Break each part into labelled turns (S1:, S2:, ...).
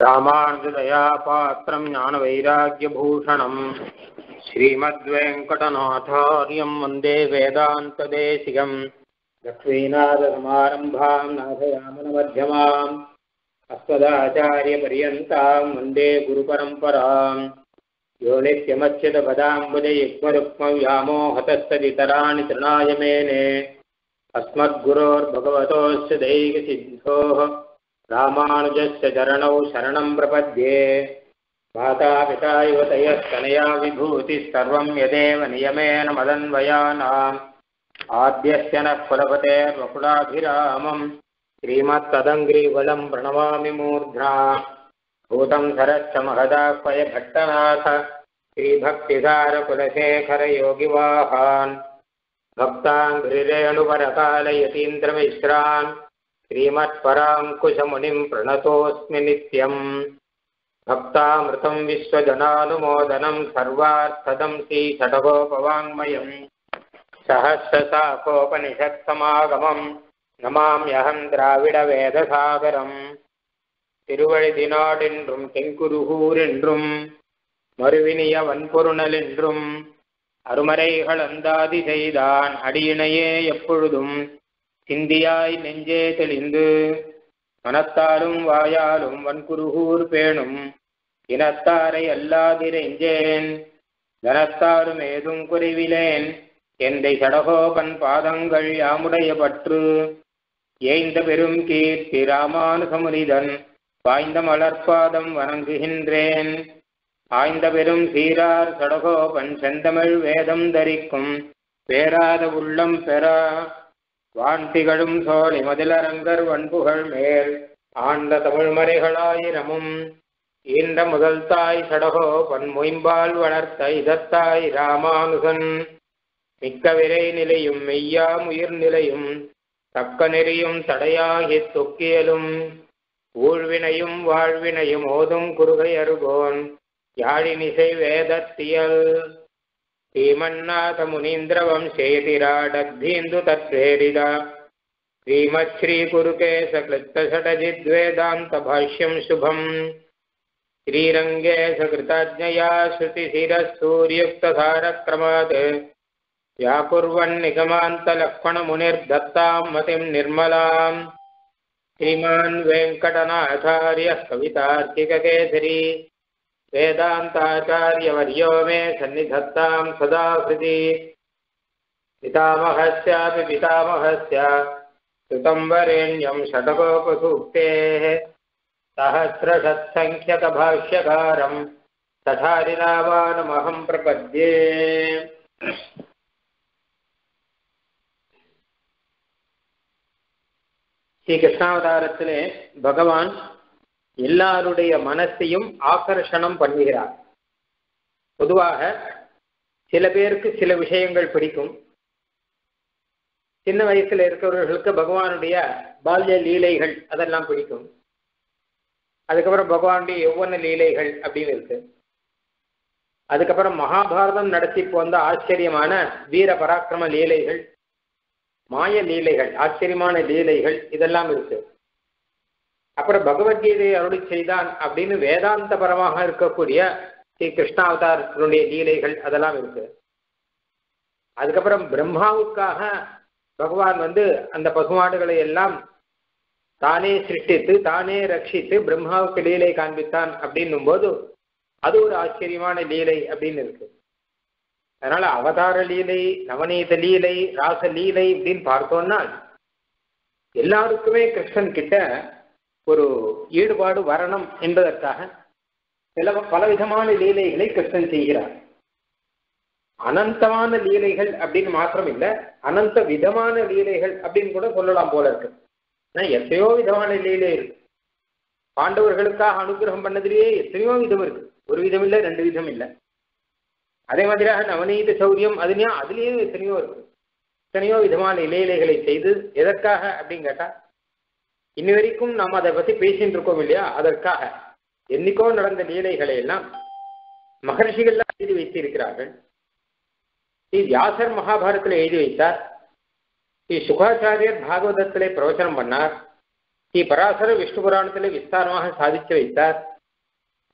S1: రామానుజదయా పాత్రం జ్ఞానవైరాగ్యభూషణం శ్రీమద్వేంకటనాథార్యం వందే వేదాంతదేశికం లక్ష్మీనాథసమారంభాం నాథయామనమధ్యమాం అస్మదాచార్యపర్యంతాం వందే గురుపరంపరాం యో నిత్యమచ్యుతపదాంబుజయుగ్మరుక్మవ్యామోహతస్తదితరాణి తృణాయమేనే అస్మద్గురోర్భగవతోశ్చ దైకసిద్ధోః रामानुजस्य चरणौ शरणं प्रपद्ये। मातापिता युवतयस्तनया विभूतिः सर्वं यदेव नियमेन मदन्वयानाम्। आद्यस्य नः कुलपतेर्वकुलाभिरामम् श्रीमत्तदङ्ग्रीवलं प्रणमामि मूर्ध्ना भूतं सरश्च महदाह्वय भट्टनाथ श्रीभक्तिसारकुलशेखरयोगिवाहान् भक्ताङ्घ्रिरेणुपरकालयतीन्द्रमिश्रान् श्रीमत्पराङ्कुशमुनिं प्रणतोऽस्मि नित्यम् भक्तामृतं विश्वजनानुमोदनं सर्वार्थदं श्रीषटकोपवाङ्मयम् सहस्रशाखोपनिषत्समागमं नमाम्यहं द्राविडवेदसागरम् திருவழிதினாடென்றும் தென்குருகூர் என்றும் மறுவினிய வன்பொருணல் என்றும் அருமறைகள் அந்தாதி செய்தான் அடியினையே எப்பொழுதும் சிந்தியாய் நெஞ்சே தெளிந்து மனத்தாலும் வாயாலும் வன்குருகூர் பேணும். இனத்தாரை அல்லாதிரெஞ்சேன் தனத்தாலும் ஏதும் குறைவிலேன். எந்தை சடகோபன் பாதங்கள் யாமுடைய பற்று? ஏய்ந்த பெரும் கீர்த்தி ராமானுசமுனிதன் வாய்ந்த மலர்பாதம் வணங்குகின்றேன். ஆய்ந்த பெரும் சீரார் சடகோபன் செந்தமிழ் வேதம் தரிக்கும் பேராத உள்ளம் பெறா. வான்திகழும் சோழி மதிலரங்கர் வன்புகள் மேல் ஆண்ட தமிழ்மறைகளாயிரமும் ஈண்ட முதல் தாய் சடகோ பன்மொயம்பால் வளர்த்த இதத்தாய் ராமானுகன். மிக்க விரை நிலையும் மெய்யாம் உயிர் நிலையும் தக்க நெறியும் தடையாகி தொக்கியலும் ஊழ்வினையும் வாழ்வினையும் ஓதும் குறுகை அருகோன் யாழினிசை வேதத்தியல் श्रीमन्नाथमुनीन्द्रवंशेतिराडग्धीन्दुतत्प्रेरित श्रीमच्छ्रीकुरुके सकृत्तषटजिद्वेदान्तभाष्यं शुभम्। श्रीरङ्गे सकृताज्ञया श्रुतिशिरः व्याकुर्वन्निगमान्तलक्ष्मणमुनिर्दत्तां मतिं निर्मलाम्। श्रीमान् वेङ्कटनाथार्यः कवितार्किककेसरी। वेदान्ताचार्यवर्यो मे सन्निधत्ता सदा पितामह पितामह पितामहस्य कृतं वरेण्यं षटकोपसूक्तेः सहस्रषत्सङ्ख्यकभाष्यकारं तथारिनामानमहं प्रपद्ये। श्रीकृष्णावतारत्ने भगवान् எல்லாருடைய மனசையும் ஆகர்ஷணம் பண்ணுகிறார். பொதுவாக சில பேருக்கு சில விஷயங்கள் பிடிக்கும். சின்ன வயசுல இருக்கிறவர்களுக்கு பகவானுடைய பால்ய லீலைகள் அதெல்லாம் பிடிக்கும். அதுக்கப்புறம் பகவானுடைய யௌவன லீலைகள் அப்படின்னு இருக்கு. அதுக்கப்புறம் மகாபாரதம் நடத்தி போந்த ஆச்சரியமான வீர பராக்கிரம லீலைகள் மாய லீலைகள் ஆச்சரியமான லீலைகள் இதெல்லாம் இருக்கு. அப்புறம் பகவத்கீதையை அருளி செய்தான் அப்படின்னு வேதாந்த பரமாக இருக்கக்கூடிய ஸ்ரீ கிருஷ்ணாவதாரத்தினுடைய லீலைகள் அதெல்லாம் இருக்கு. அதுக்கப்புறம் பிரம்மாவுக்காக பகவான் வந்து அந்த பசுமாடுகளை எல்லாம் தானே சிருஷ்டித்து தானே ரட்சித்து பிரம்மாவுக்கு லீலை காண்பித்தான் அப்படின்னும் போது அது ஒரு ஆச்சரியமான லீலை அப்படின்னு இருக்கு. அதனால அவதார லீலை நவநீத லீலை ராச லீலை அப்படின்னு பார்த்தோம்னா எல்லாருக்குமே கிருஷ்ணன் கிட்ட ஒரு ஈடுபாடு வரணும் என்பதற்காக சில பலவிதமான லீலைகளை கிருஷ்ணன் செய்கிறார். அனந்தமான லீலைகள் அப்படின்னு மாத்திரம் இல்லை அனந்த விதமான லீலைகள் அப்படின்னு கூட சொல்லலாம் போல இருக்கு. எத்தனையோ விதமான லீலை இருக்கு பாண்டவர்களுக்காக அனுகிரகம் பண்ணதுலேயே எத்தனையோ விதம் இருக்கு. ஒரு விதம் இல்லை ரெண்டு விதம் இல்லை அதே மாதிரியாக நவநீத சௌரியம் அதுலயும் அதுலேயும் எத்தனையோ இருக்கு. எத்தனையோ விதமான இலையிலைகளை செய்து எதற்காக அப்படின்னு கேட்டா இன்னி வரைக்கும் நாம் அதை பத்தி பேசிட்டு இருக்கோம் இல்லையா? அதற்காக என்னைக்கோ நடந்த லீலைகளை எல்லாம் மகர்ஷிகள்லாம் எழுதி வைத்திருக்கிறார்கள். ஸ்ரீ வியாசர் மகாபாரத்தில் எழுதி வைத்தார். ஸ்ரீ சுகாச்சாரியர் பாகவதத்திலே பிரவச்சனம் பண்ணார். ஸ்ரீ பராசர விஷ்ணு புராணத்திலே விஸ்தாரமாக சாதித்து வைத்தார்.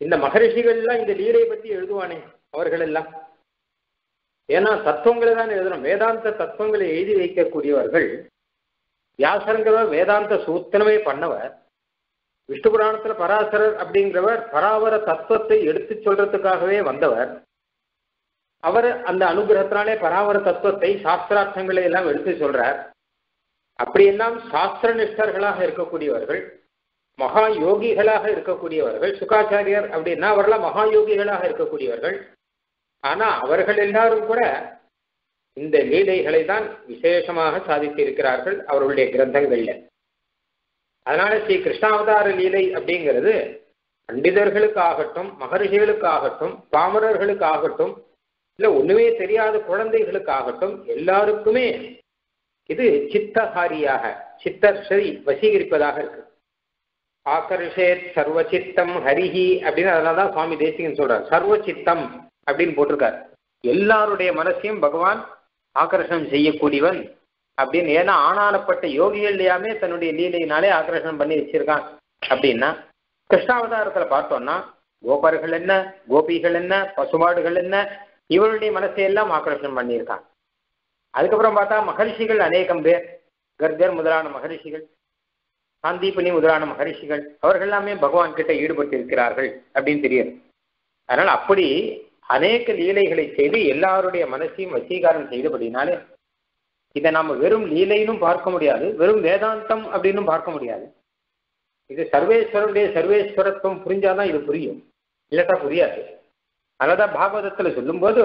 S1: இந்த மகரிஷிகள்லாம் இந்த லீலை பத்தி எழுதுவானே அவர்கள் எல்லாம் ஏன்னா தத்துவங்களை தான் எழுதணும். வேதாந்த தத்துவங்களை எழுதி வைக்கக்கூடியவர்கள் வியாசருங்கிறவர் வேதாந்த சூத்தனமே பண்ணவர். விஷ்ணு புராணத்துல பராசரர் அப்படிங்கிறவர் பராவர தத்துவத்தை எடுத்து சொல்றதுக்காகவே வந்தவர். அவர் அந்த அனுகிரகத்தினாலே பராவர தத்துவத்தை சாஸ்திரார்த்தங்களை எல்லாம் எடுத்து சொல்றார். அப்படியெல்லாம் சாஸ்திர நிஷ்டர்களாக இருக்கக்கூடியவர்கள் மகா யோகிகளாக இருக்கக்கூடியவர்கள் சுகாச்சாரியர் அப்படின்னா அவர்களாம் மகா யோகிகளாக இருக்கக்கூடியவர்கள். ஆனா அவர்கள் எல்லாரும் கூட இந்த லீலைகளை தான் விசேஷமாக சாதித்திருக்கிறார்கள் அவர்களுடைய கிரந்தங்கள்ல. அதனால ஸ்ரீ கிருஷ்ணாவதார லீலை அப்படிங்கிறது பண்டிதர்களுக்காகட்டும் மகர்ஷிகளுக்காகட்டும் பாமரர்களுக்காகட்டும் இல்ல ஒண்ணுமே தெரியாத குழந்தைகளுக்காகட்டும் எல்லாருக்குமே இது சித்தஹாரியாக சித்தர்ஷரி வசீகரிப்பதாக இருக்கு. ஆகர்ஷேத் சர்வசித்தம் ஹரிஹி அப்படின்னு அதனாலதான் சுவாமி தேசிகன் சொல்றார். சர்வச்சித்தம் அப்படின்னு போட்டிருக்காரு. எல்லாருடைய மனசையும் பகவான் ஆக்கர்ஷணம் செய்யக்கூடியவன் அப்படின்னு. ஏன்னா ஆனானப்பட்ட யோகிகள் எல்லாமே தன்னுடைய லீலையினாலே ஆகர்ஷணம் பண்ணி வச்சிருக்கான் அப்படின்னா கிருஷ்ணாவதாரத்துல பார்த்தோம்னா கோபர்கள் என்ன கோபிகள் என்ன பசுமாடுகள் என்ன இவருடைய மனசை எல்லாம் பண்ணியிருக்கான் அதுக்கப்புறம் பார்த்தா மகரிஷிகள் அநேகம் பேர். கர்கர் முதலான மகரிஷிகள் சாந்தீபனி முதலான மகரிஷிகள் அவர்கள் எல்லாமே பகவான் கிட்ட ஈடுபட்டு இருக்கிறார்கள் அப்படின்னு தெரியும் அதனால அப்படி அநேக லீலைகளை செய்து எல்லாருடைய மனசையும் வசீகாரம் செய்தபடினாலே இதை நாம வெறும் லீலைன்னு பார்க்க முடியாது வெறும் வேதாந்தம் அப்படின்னு பார்க்க முடியாது. இது சர்வேஸ்வரனுடைய சர்வேஸ்வரத்துவம் புரிஞ்சாதான் இது புரியும். இல்லட்டா புரியாது. அதனாலதான் பாகவதத்துல சொல்லும்போது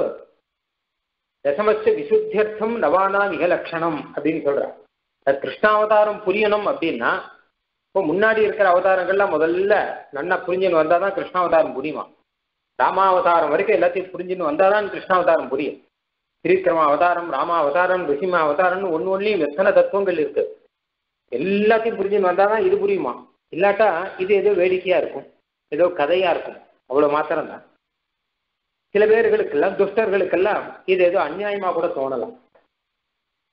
S1: தசமஸ்த விசுத்தியர்த்தம் நவானா விகலட்சணம் அப்படின்னு சொல்றார். அது கிருஷ்ணாவதாரம் புரியணும் அப்படின்னா இப்போ முன்னாடி இருக்கிற அவதாரங்கள்லாம் முதல்ல நன்னா புரிஞ்சுன்னு வந்தாதான் கிருஷ்ணாவதாரம் புரியுமா ராமாவதாரம் வரைக்கும் எல்லாத்தையும் புரிஞ்சுன்னு வந்தாதான் கிருஷ்ணாவதாரம் புரியும். திரிக்கிரம அவதாரம் ராமாவதாரம் அவதாரம் அவதாரம்னு ஒன்று ஒன்றையும் எத்தனை தத்துவங்கள் இருக்கு? எல்லாத்தையும் புரிஞ்சுன்னு வந்தாதான் இது புரியுமா? இல்லாட்டா இது ஏதோ வேடிக்கையா இருக்கும். ஏதோ கதையா இருக்கும். அவ்வளவு மாத்திரம்தான். சில பேர்களுக்கெல்லாம் துஷ்டர்களுக்கெல்லாம் இது ஏதோ அநியாயமா கூட தோணலாம்.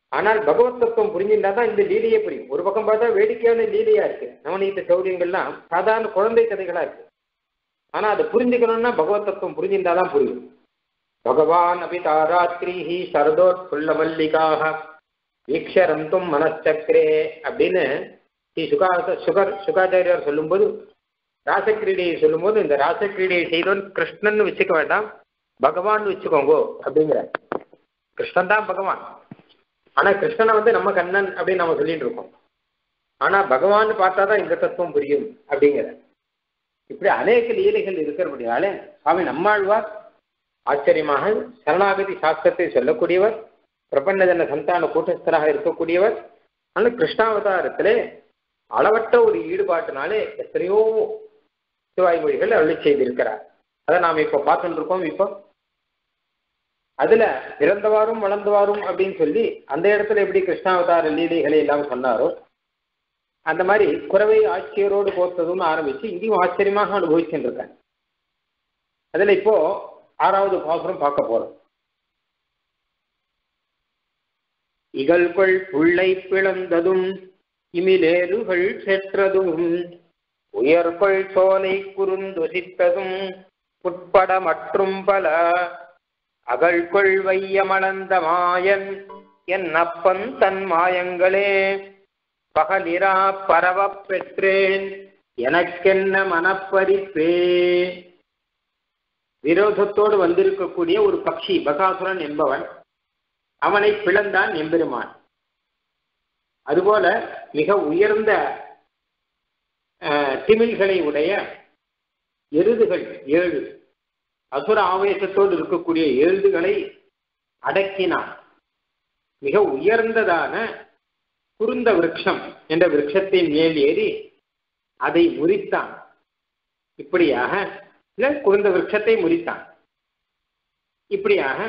S1: ஆனால் பகவத் தத்துவம் புரிஞ்சிருந்தா தான் இந்த லீலையே புரியும். ஒரு பக்கம் பார்த்தா வேடிக்கையான லீலையா இருக்கு. நவநீத சௌரியங்கள்லாம் சாதாரண குழந்தை கதைகளா இருக்கு. ஆனா அதை புரிஞ்சுக்கணும்னா பகவத் தத்துவம் புரிஞ்சிருந்தா தான் புரியும். பகவான் அபிதா சரதோத் சரதோத்புல்ல மல்லிகாக வீக்ஷரந்தும் மனச்சக்கரே அப்படின்னு ஸ்ரீ சுகா சுகர் சுகாச்சாரியார் சொல்லும்போது ராசக்கிரீடையை சொல்லும்போது இந்த ராசக்கிரீடையை செய்தோன் கிருஷ்ணன் வச்சுக்க வேண்டாம் பகவான் வச்சுக்கோங்கோ அப்படிங்கிற கிருஷ்ணன் தான் பகவான். ஆனா கிருஷ்ணனை வந்து நம்ம கண்ணன் அப்படின்னு நம்ம சொல்லிட்டு இருக்கோம். ஆனா பகவான் பார்த்தா தான் இந்த தத்துவம் புரியும் அப்படிங்கிற இப்படி அநேக லீலைகள் இருக்கிறபடினாலே சுவாமி நம்மாழ்வார் ஆச்சரியமாக சரணாகதி சாஸ்திரத்தை சொல்லக்கூடியவர் பிரபஞ்சன சந்தான கூட்டஸ்தராக இருக்கக்கூடியவர் ஆனால் கிருஷ்ணாவதாரத்திலே அளவற்ற ஒரு ஈடுபாட்டினாலே எத்தனையோ சிவாய் மொழிகள் அருளி செய்திருக்கிறார். அதை நாம் இப்போ பார்த்துட்டு இருக்கோம் இப்போ. அதுல பிறந்தவாரும் வளர்ந்தவாரும் அப்படின்னு சொல்லி அந்த இடத்துல எப்படி கிருஷ்ணாவதார லீலைகளை எல்லாம் சொன்னாரோ அந்த மாதிரி குறவை ஆட்சியரோடு போத்ததுன்னு ஆரம்பிச்சு இங்கேயும் ஆச்சரியமாக அனுபவிச்சுட்டு இருக்கேன் அதில் இப்போ ஆறாவது பாசுரம் பார்க்க போறோம். இகழ்கொள் புள்ளை பிளந்ததும் இமிலேறுகள் செற்றதும் உயர்கொள் சோலை குறுந்துசித்ததும் உட்பட மற்றும் பல அகழ்கொள் வையமளந்த மாயன் என் அப்பன் தன் மாயங்களே. பகலிரா பரவப் பெற்றேன். எனக்கென்ன மனப்பரிப்பே? விரோதத்தோடு வந்திருக்கக்கூடிய ஒரு பக்ஷி பகாசுரன் என்பவன் அவனை பிளந்தான் எம்பெருமான். அதுபோல மிக உயர்ந்த திமில்களை உடைய எருதுகள் ஏழு. அசுர ஆவேசத்தோடு இருக்கக்கூடிய எழுதுகளை அடக்கினான். மிக உயர்ந்ததான குருந்த விரக்ஷம் என்ற விரக்ஷத்தின் மேல் ஏறி அதை முறித்தான். இப்படியாக இல்லை குருந்த விரக்ஷத்தை முறித்தான். இப்படியாக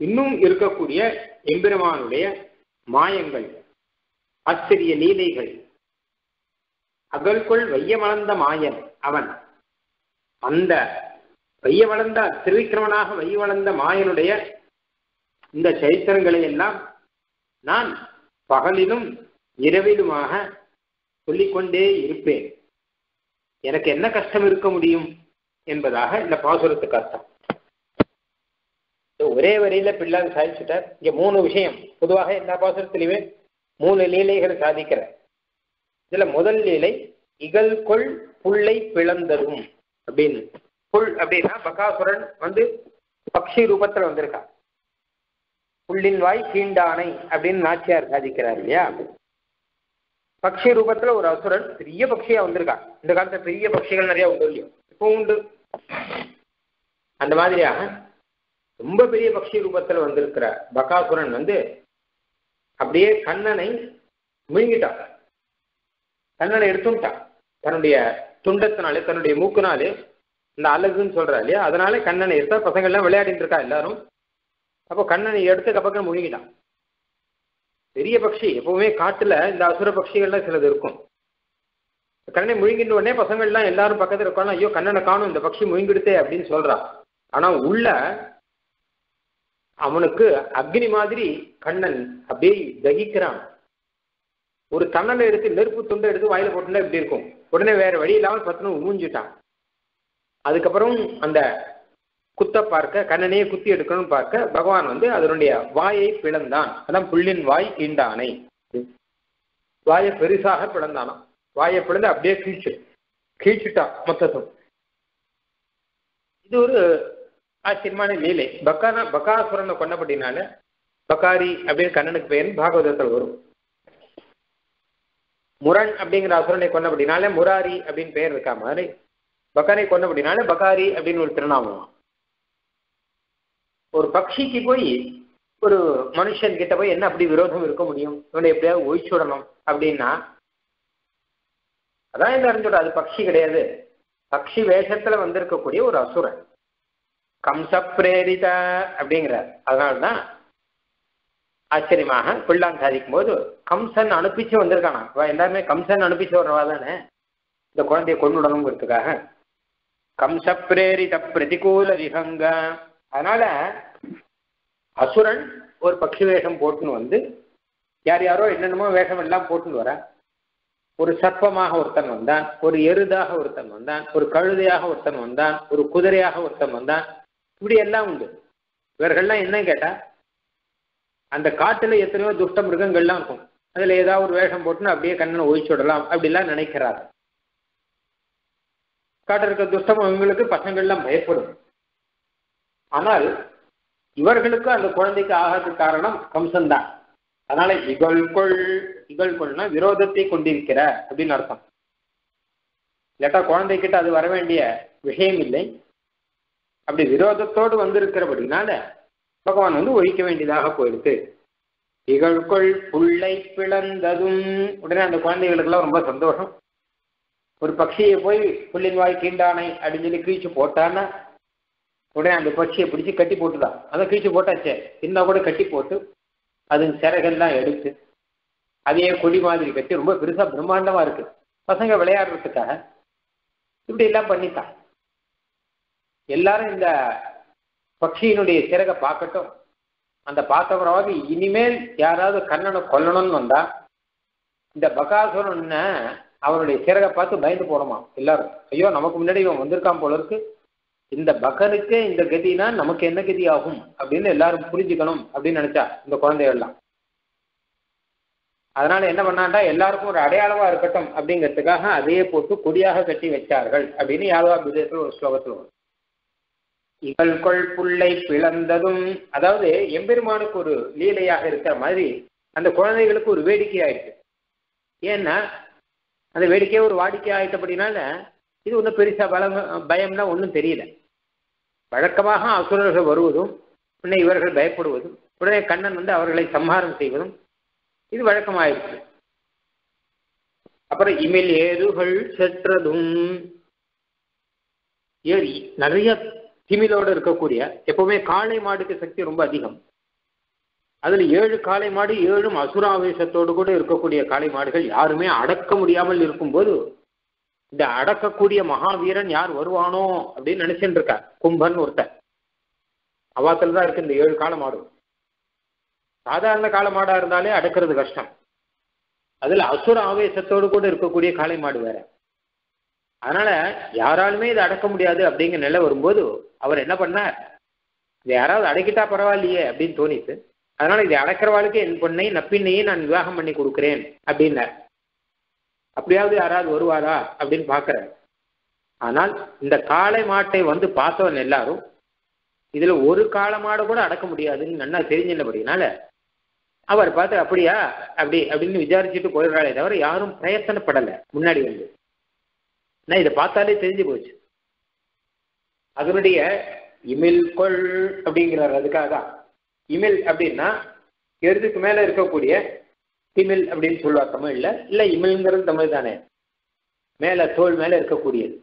S1: இன்னும் இருக்கக்கூடிய எம்பெருமானுடைய மாயங்கள் ஆச்சரிய லீலைகள் அகல்கொள் வைய வளர்ந்த மாயன் அவன். அந்த வைய வளர்ந்த திருவிக்கிரமனாக வைய வளர்ந்த மாயனுடைய இந்த சரித்திரங்களை எல்லாம் நான் பகலிலும் இரவிலுமாக சொல்லிக்கொண்டே இருப்பேன். எனக்கு என்ன கஷ்டம் இருக்க முடியும் என்பதாக இந்த பாசுரத்துக்கு அர்த்தம். ஒரே வரியில பிள்ளாது சாதிச்சுட்டார். இங்க மூணு விஷயம். பொதுவாக எல்லா பாசுரத்திலுமே மூணு லீலைகளை சாதிக்கிற இதுல முதல் லீலை இகல் கொள் புல்லை பிளந்ததும் அப்படின்னு. புல் அப்படின்னா பகாசுரன் வந்து பக்ஷி ரூபத்துல வந்திருக்கான். உள்ளின் வாய் சீண்டானை அப்படின்னு நாச்சியார் சாதிக்கிறார் இல்லையா? பக்ஷி ரூபத்துல ஒரு அசுரன் பெரிய பக்ஷியா வந்திருக்கான் இந்த காலத்துல பெரிய பக்ஷிகள் நிறைய உண்டு இல்லையோ? இப்போ உண்டு. அந்த மாதிரியாக ரொம்ப பெரிய பக்ஷி ரூபத்துல வந்திருக்கிற பகாசுரன் வந்து அப்படியே கண்ணனை முழுங்கிட்டான். கண்ணனை எடுத்துட்டான் தன்னுடைய துண்டத்தினாலே தன்னுடைய மூக்குனாலே இந்த அழகுன்னு சொல்றா இல்லையா? அதனால கண்ணனை எடுத்தா பசங்கள்லாம் விளையாடிட்டு இருக்கா எல்லாரும். அப்போ கண்ணனை எடுத்து கப்பக்கம் முழுங்கிட்டான். பெரிய பட்சி எப்பவுமே காட்டுல இந்த அசுர பட்சிகள்லாம் சிலது இருக்கும். கண்ணனை முழுங்கின்ற உடனே பசங்கள்லாம் எல்லாரும் பக்கத்துல இருக்காங்க ஐயோ கண்ணனை காணும் இந்த பட்சி முழுங்கிடுத்தே அப்படின்னு சொல்றான் ஆனா உள்ள அவனுக்கு அக்னி மாதிரி கண்ணன் அப்படியே தகிக்கிறான். ஒரு தன்னலை எடுத்து நெருப்பு துண்டை எடுத்து வாயில போட்டுனா இப்படி இருக்கும். உடனே வேற வழி இல்லாமல் பத்தின ஊஞ்சிட்டான் அதுக்கப்புறம் அந்த குத்த பார்க்க கண்ணனையே குத்தி எடுக்கணும்னு பார்க்க பகவான் வந்து அதனுடைய வாயை பிளந்தான். அதான் புள்ளின் வாய் ஈண்டானை. வாயை பெருசாக பிளந்தானாம். வாயை பிளந்து அப்படியே கீழ்ச்சு கீழ்ச்சிட்டான் மொத்தத்தும். இது ஒரு ஆச்சரியமான லீலை. பக்கானா பக்காசுரனை கொண்டபடினால பக்காரி அப்படின்னு கண்ணனுக்கு பெயர் பாகவதத்தில் வரும். முரண் அப்படிங்கிற அசுரனை கொண்டபடினால முராரி அப்படின்னு பெயர் இருக்கா மாதிரி பக்காரை கொண்டபடினால பக்காரி அப்படின்னு ஒரு திருநாமம். ஒரு பக்ஷிக்கு போய் ஒரு மனுஷன் கிட்ட போய் என்ன அப்படி விரோதம் இருக்க முடியும்? இவனை எப்படியாவது ஒழிச்சுடணும் அப்படின்னா அதான் என்ன அறிஞ்சோட அது பக்ஷி கிடையாது. பக்ஷி வேஷத்துல வந்திருக்கக்கூடிய ஒரு அசுரன். கம்ச பிரேரித அப்படிங்கிறார். அதனால்தான் ஆச்சரியமாக பிள்ளான் சாதிக்கும் போது கம்சன் அனுப்பிச்சு வந்திருக்கானா எல்லாருமே கம்சன் அனுப்பிச்சு வர்றவா தானே? இந்த குழந்தைய கொண்டுடணுங்கிறதுக்காக கம்ச பிரேரித பிரதிகூல விகங்க அதனால அசுரன் ஒரு பக்ஷி வேஷம் போட்டுன்னு வந்து யார் யாரோ என்னென்னமோ வேஷம் எல்லாம் போட்டுன்னு வர. ஒரு சர்ப்பமாக ஒருத்தன் வந்தான் ஒரு எருதாக ஒருத்தன் வந்தான் ஒரு கழுதையாக ஒருத்தன் வந்தான் ஒரு குதிரையாக ஒருத்தன் வந்தான். இப்படி எல்லாம் உண்டு. இவர்கள்லாம் என்ன கேட்டா அந்த காட்டுல எத்தனையோ துஷ்ட மிருகங்கள்லாம் இருக்கும். அதுல ஏதாவது ஒரு வேஷம் போட்டுன்னு அப்படியே கண்ணனை ஒழிச்சு விடலாம் அப்படிலாம் நினைக்கிறார் காட்டில் இருக்க துஷ்டம் அவங்களுக்கு பசங்கள்லாம் பயப்படும். ஆனால் இவர்களுக்கு அந்த குழந்தைக்கு ஆகாத காரணம் கம்சன் தான் அதனால இகழ்கொள் இகழ்கொள்னா விரோதத்தை கொண்டிருக்கிற அப்படின்னு அர்த்தம். இல்லாட்டா குழந்தைகிட்ட அது வர வேண்டிய விஷயம் இல்லை. அப்படி விரோதத்தோடு வந்திருக்கிறபடினால பகவான் வந்து ஒழிக்க வேண்டியதாக போயிடுது. இகழ்கொள் புள்ளை பிளந்ததும். உடனே அந்த குழந்தைகளுக்கெல்லாம் ரொம்ப சந்தோஷம். ஒரு பட்சியை போய் புள்ளின் வாய் கீண்டானை அப்படின்னு சொல்லி கீழ்ச்சி போட்டான்னா உடனே அந்த பட்சியை பிடிச்சி கட்டி போட்டுதான் அதை கீழ்ச்சி போட்டாச்சே. இருந்தால் கூட கட்டி போட்டு அது சிறகெல்லாம் எடுத்து அதையே கொடி மாதிரி கட்டி ரொம்ப பெருசாக பிரம்மாண்டமாக இருக்கு. பசங்க விளையாடுறதுக்காக இப்படி எல்லாம் பண்ணித்தான் எல்லாரும் இந்த பட்சியினுடைய சிறகை பார்க்கட்டும். அந்த பார்த்தவராவது இனிமேல் யாராவது கண்ணனை கொல்லணும்னு வந்தா இந்த பகாசுரன் அவனுடைய சிறகை பார்த்து பயந்து போனோமா எல்லாரும். ஐயோ நமக்கு முன்னாடி இவன் வந்திருக்கான் போல இருக்கு. இந்த பகனுக்கு இந்த கதினா நமக்கு என்ன கதி ஆகும் அப்படின்னு எல்லாரும் புரிஞ்சுக்கணும் அப்படின்னு நினைச்சா இந்த குழந்தைகள்லாம். அதனால என்ன பண்ணாண்டா எல்லாருக்கும் ஒரு அடையாளமா இருக்கட்டும் அப்படிங்கிறதுக்காக அதையே போட்டு கொடியாக கட்டி வச்சார்கள் அப்படின்னு யாதவா விதத்தில் ஒரு ஸ்லோகத்தில் வரும். இகழ்கொள் புள்ளை பிளந்ததும் அதாவது எம்பெருமானுக்கு ஒரு லீலையாக இருக்கிற மாதிரி அந்த குழந்தைகளுக்கு ஒரு வேடிக்கை ஏன்னா அந்த வேடிக்கையே ஒரு வாடிக்கை ஆயிட்டபடினால இது ஒன்றும் பெருசா பலம் பயம்னா ஒன்றும் தெரியல. வழக்கமாக அசுரர்கள் வருவதும் உடனே இவர்கள் பயப்படுவதும் உடனே கண்ணன் வந்து அவர்களை சம்ஹாரம் செய்வதும் இது வழக்கமாயிருக்கு அப்புறம் இமில் ஏறுகள் செற்றதும். ஏறி நிறைய திமிலோடு இருக்கக்கூடிய எப்பவுமே காளை மாடுக்கு சக்தி ரொம்ப அதிகம். அதில் ஏழு காளை மாடு ஏழும் அசுராவேசத்தோடு கூட இருக்கக்கூடிய காளை மாடுகள் யாருமே அடக்க முடியாமல் இருக்கும்போது இந்த அடக்கக்கூடிய மகாவீரன் யார் வருவானோ அப்படின்னு நினைச்சுட்டு இருக்கா கும்பன் ஒருத்தன். அவாத்துல தான் இருக்கு இந்த ஏழு கால மாடு. சாதாரண கால மாடா இருந்தாலே அடக்கிறது கஷ்டம். அதுல அசுர ஆவேசத்தோடு கூட இருக்கக்கூடிய காளை மாடு வேற. அதனால யாராலுமே இதை அடக்க முடியாது அப்படிங்கிற நிலை வரும்போது அவர் என்ன பண்ணார்? இதை யாராவது அடக்கிட்டா பரவாயில்லையே அப்படின்னு தோணித்து அதனால இதை அடக்கிறவாளுக்கு என் பொண்ணை நப்பின்னையே நான் விவாகம் பண்ணி கொடுக்குறேன் அப்படின்னார். அப்படியாவது யாராவது வருவாரா அப்படின்னு பார்க்குறாரு. ஆனால் இந்த காளை மாட்டை வந்து பார்த்தவன் எல்லாரும் இதுல ஒரு காளை மாடை கூட அடக்க முடியாதுன்னு நல்லா தெரிஞ்சினபடினால அவர் பார்த்து அப்படியா அப்படி அப்படின்னு விசாரிச்சுட்டு போயிடுறாளே தவிர யாரும் பிரயத்தனப்படலை முன்னாடி வந்து. நான் இதை பார்த்தாலே தெரிஞ்சு போச்சு. அதனுடைய இமில் கொள் அப்படிங்கிறார். அதுக்காக தான் இமில் அப்படின்னா எருதுக்கு மேல இருக்கக்கூடிய திமில் அப்படின்னு சொல்லுவா தமிழ்ல. இல்ல இமிழ்ங்கிறது தமிழ் தானே மேல தோல் மேல இருக்கக்கூடியது.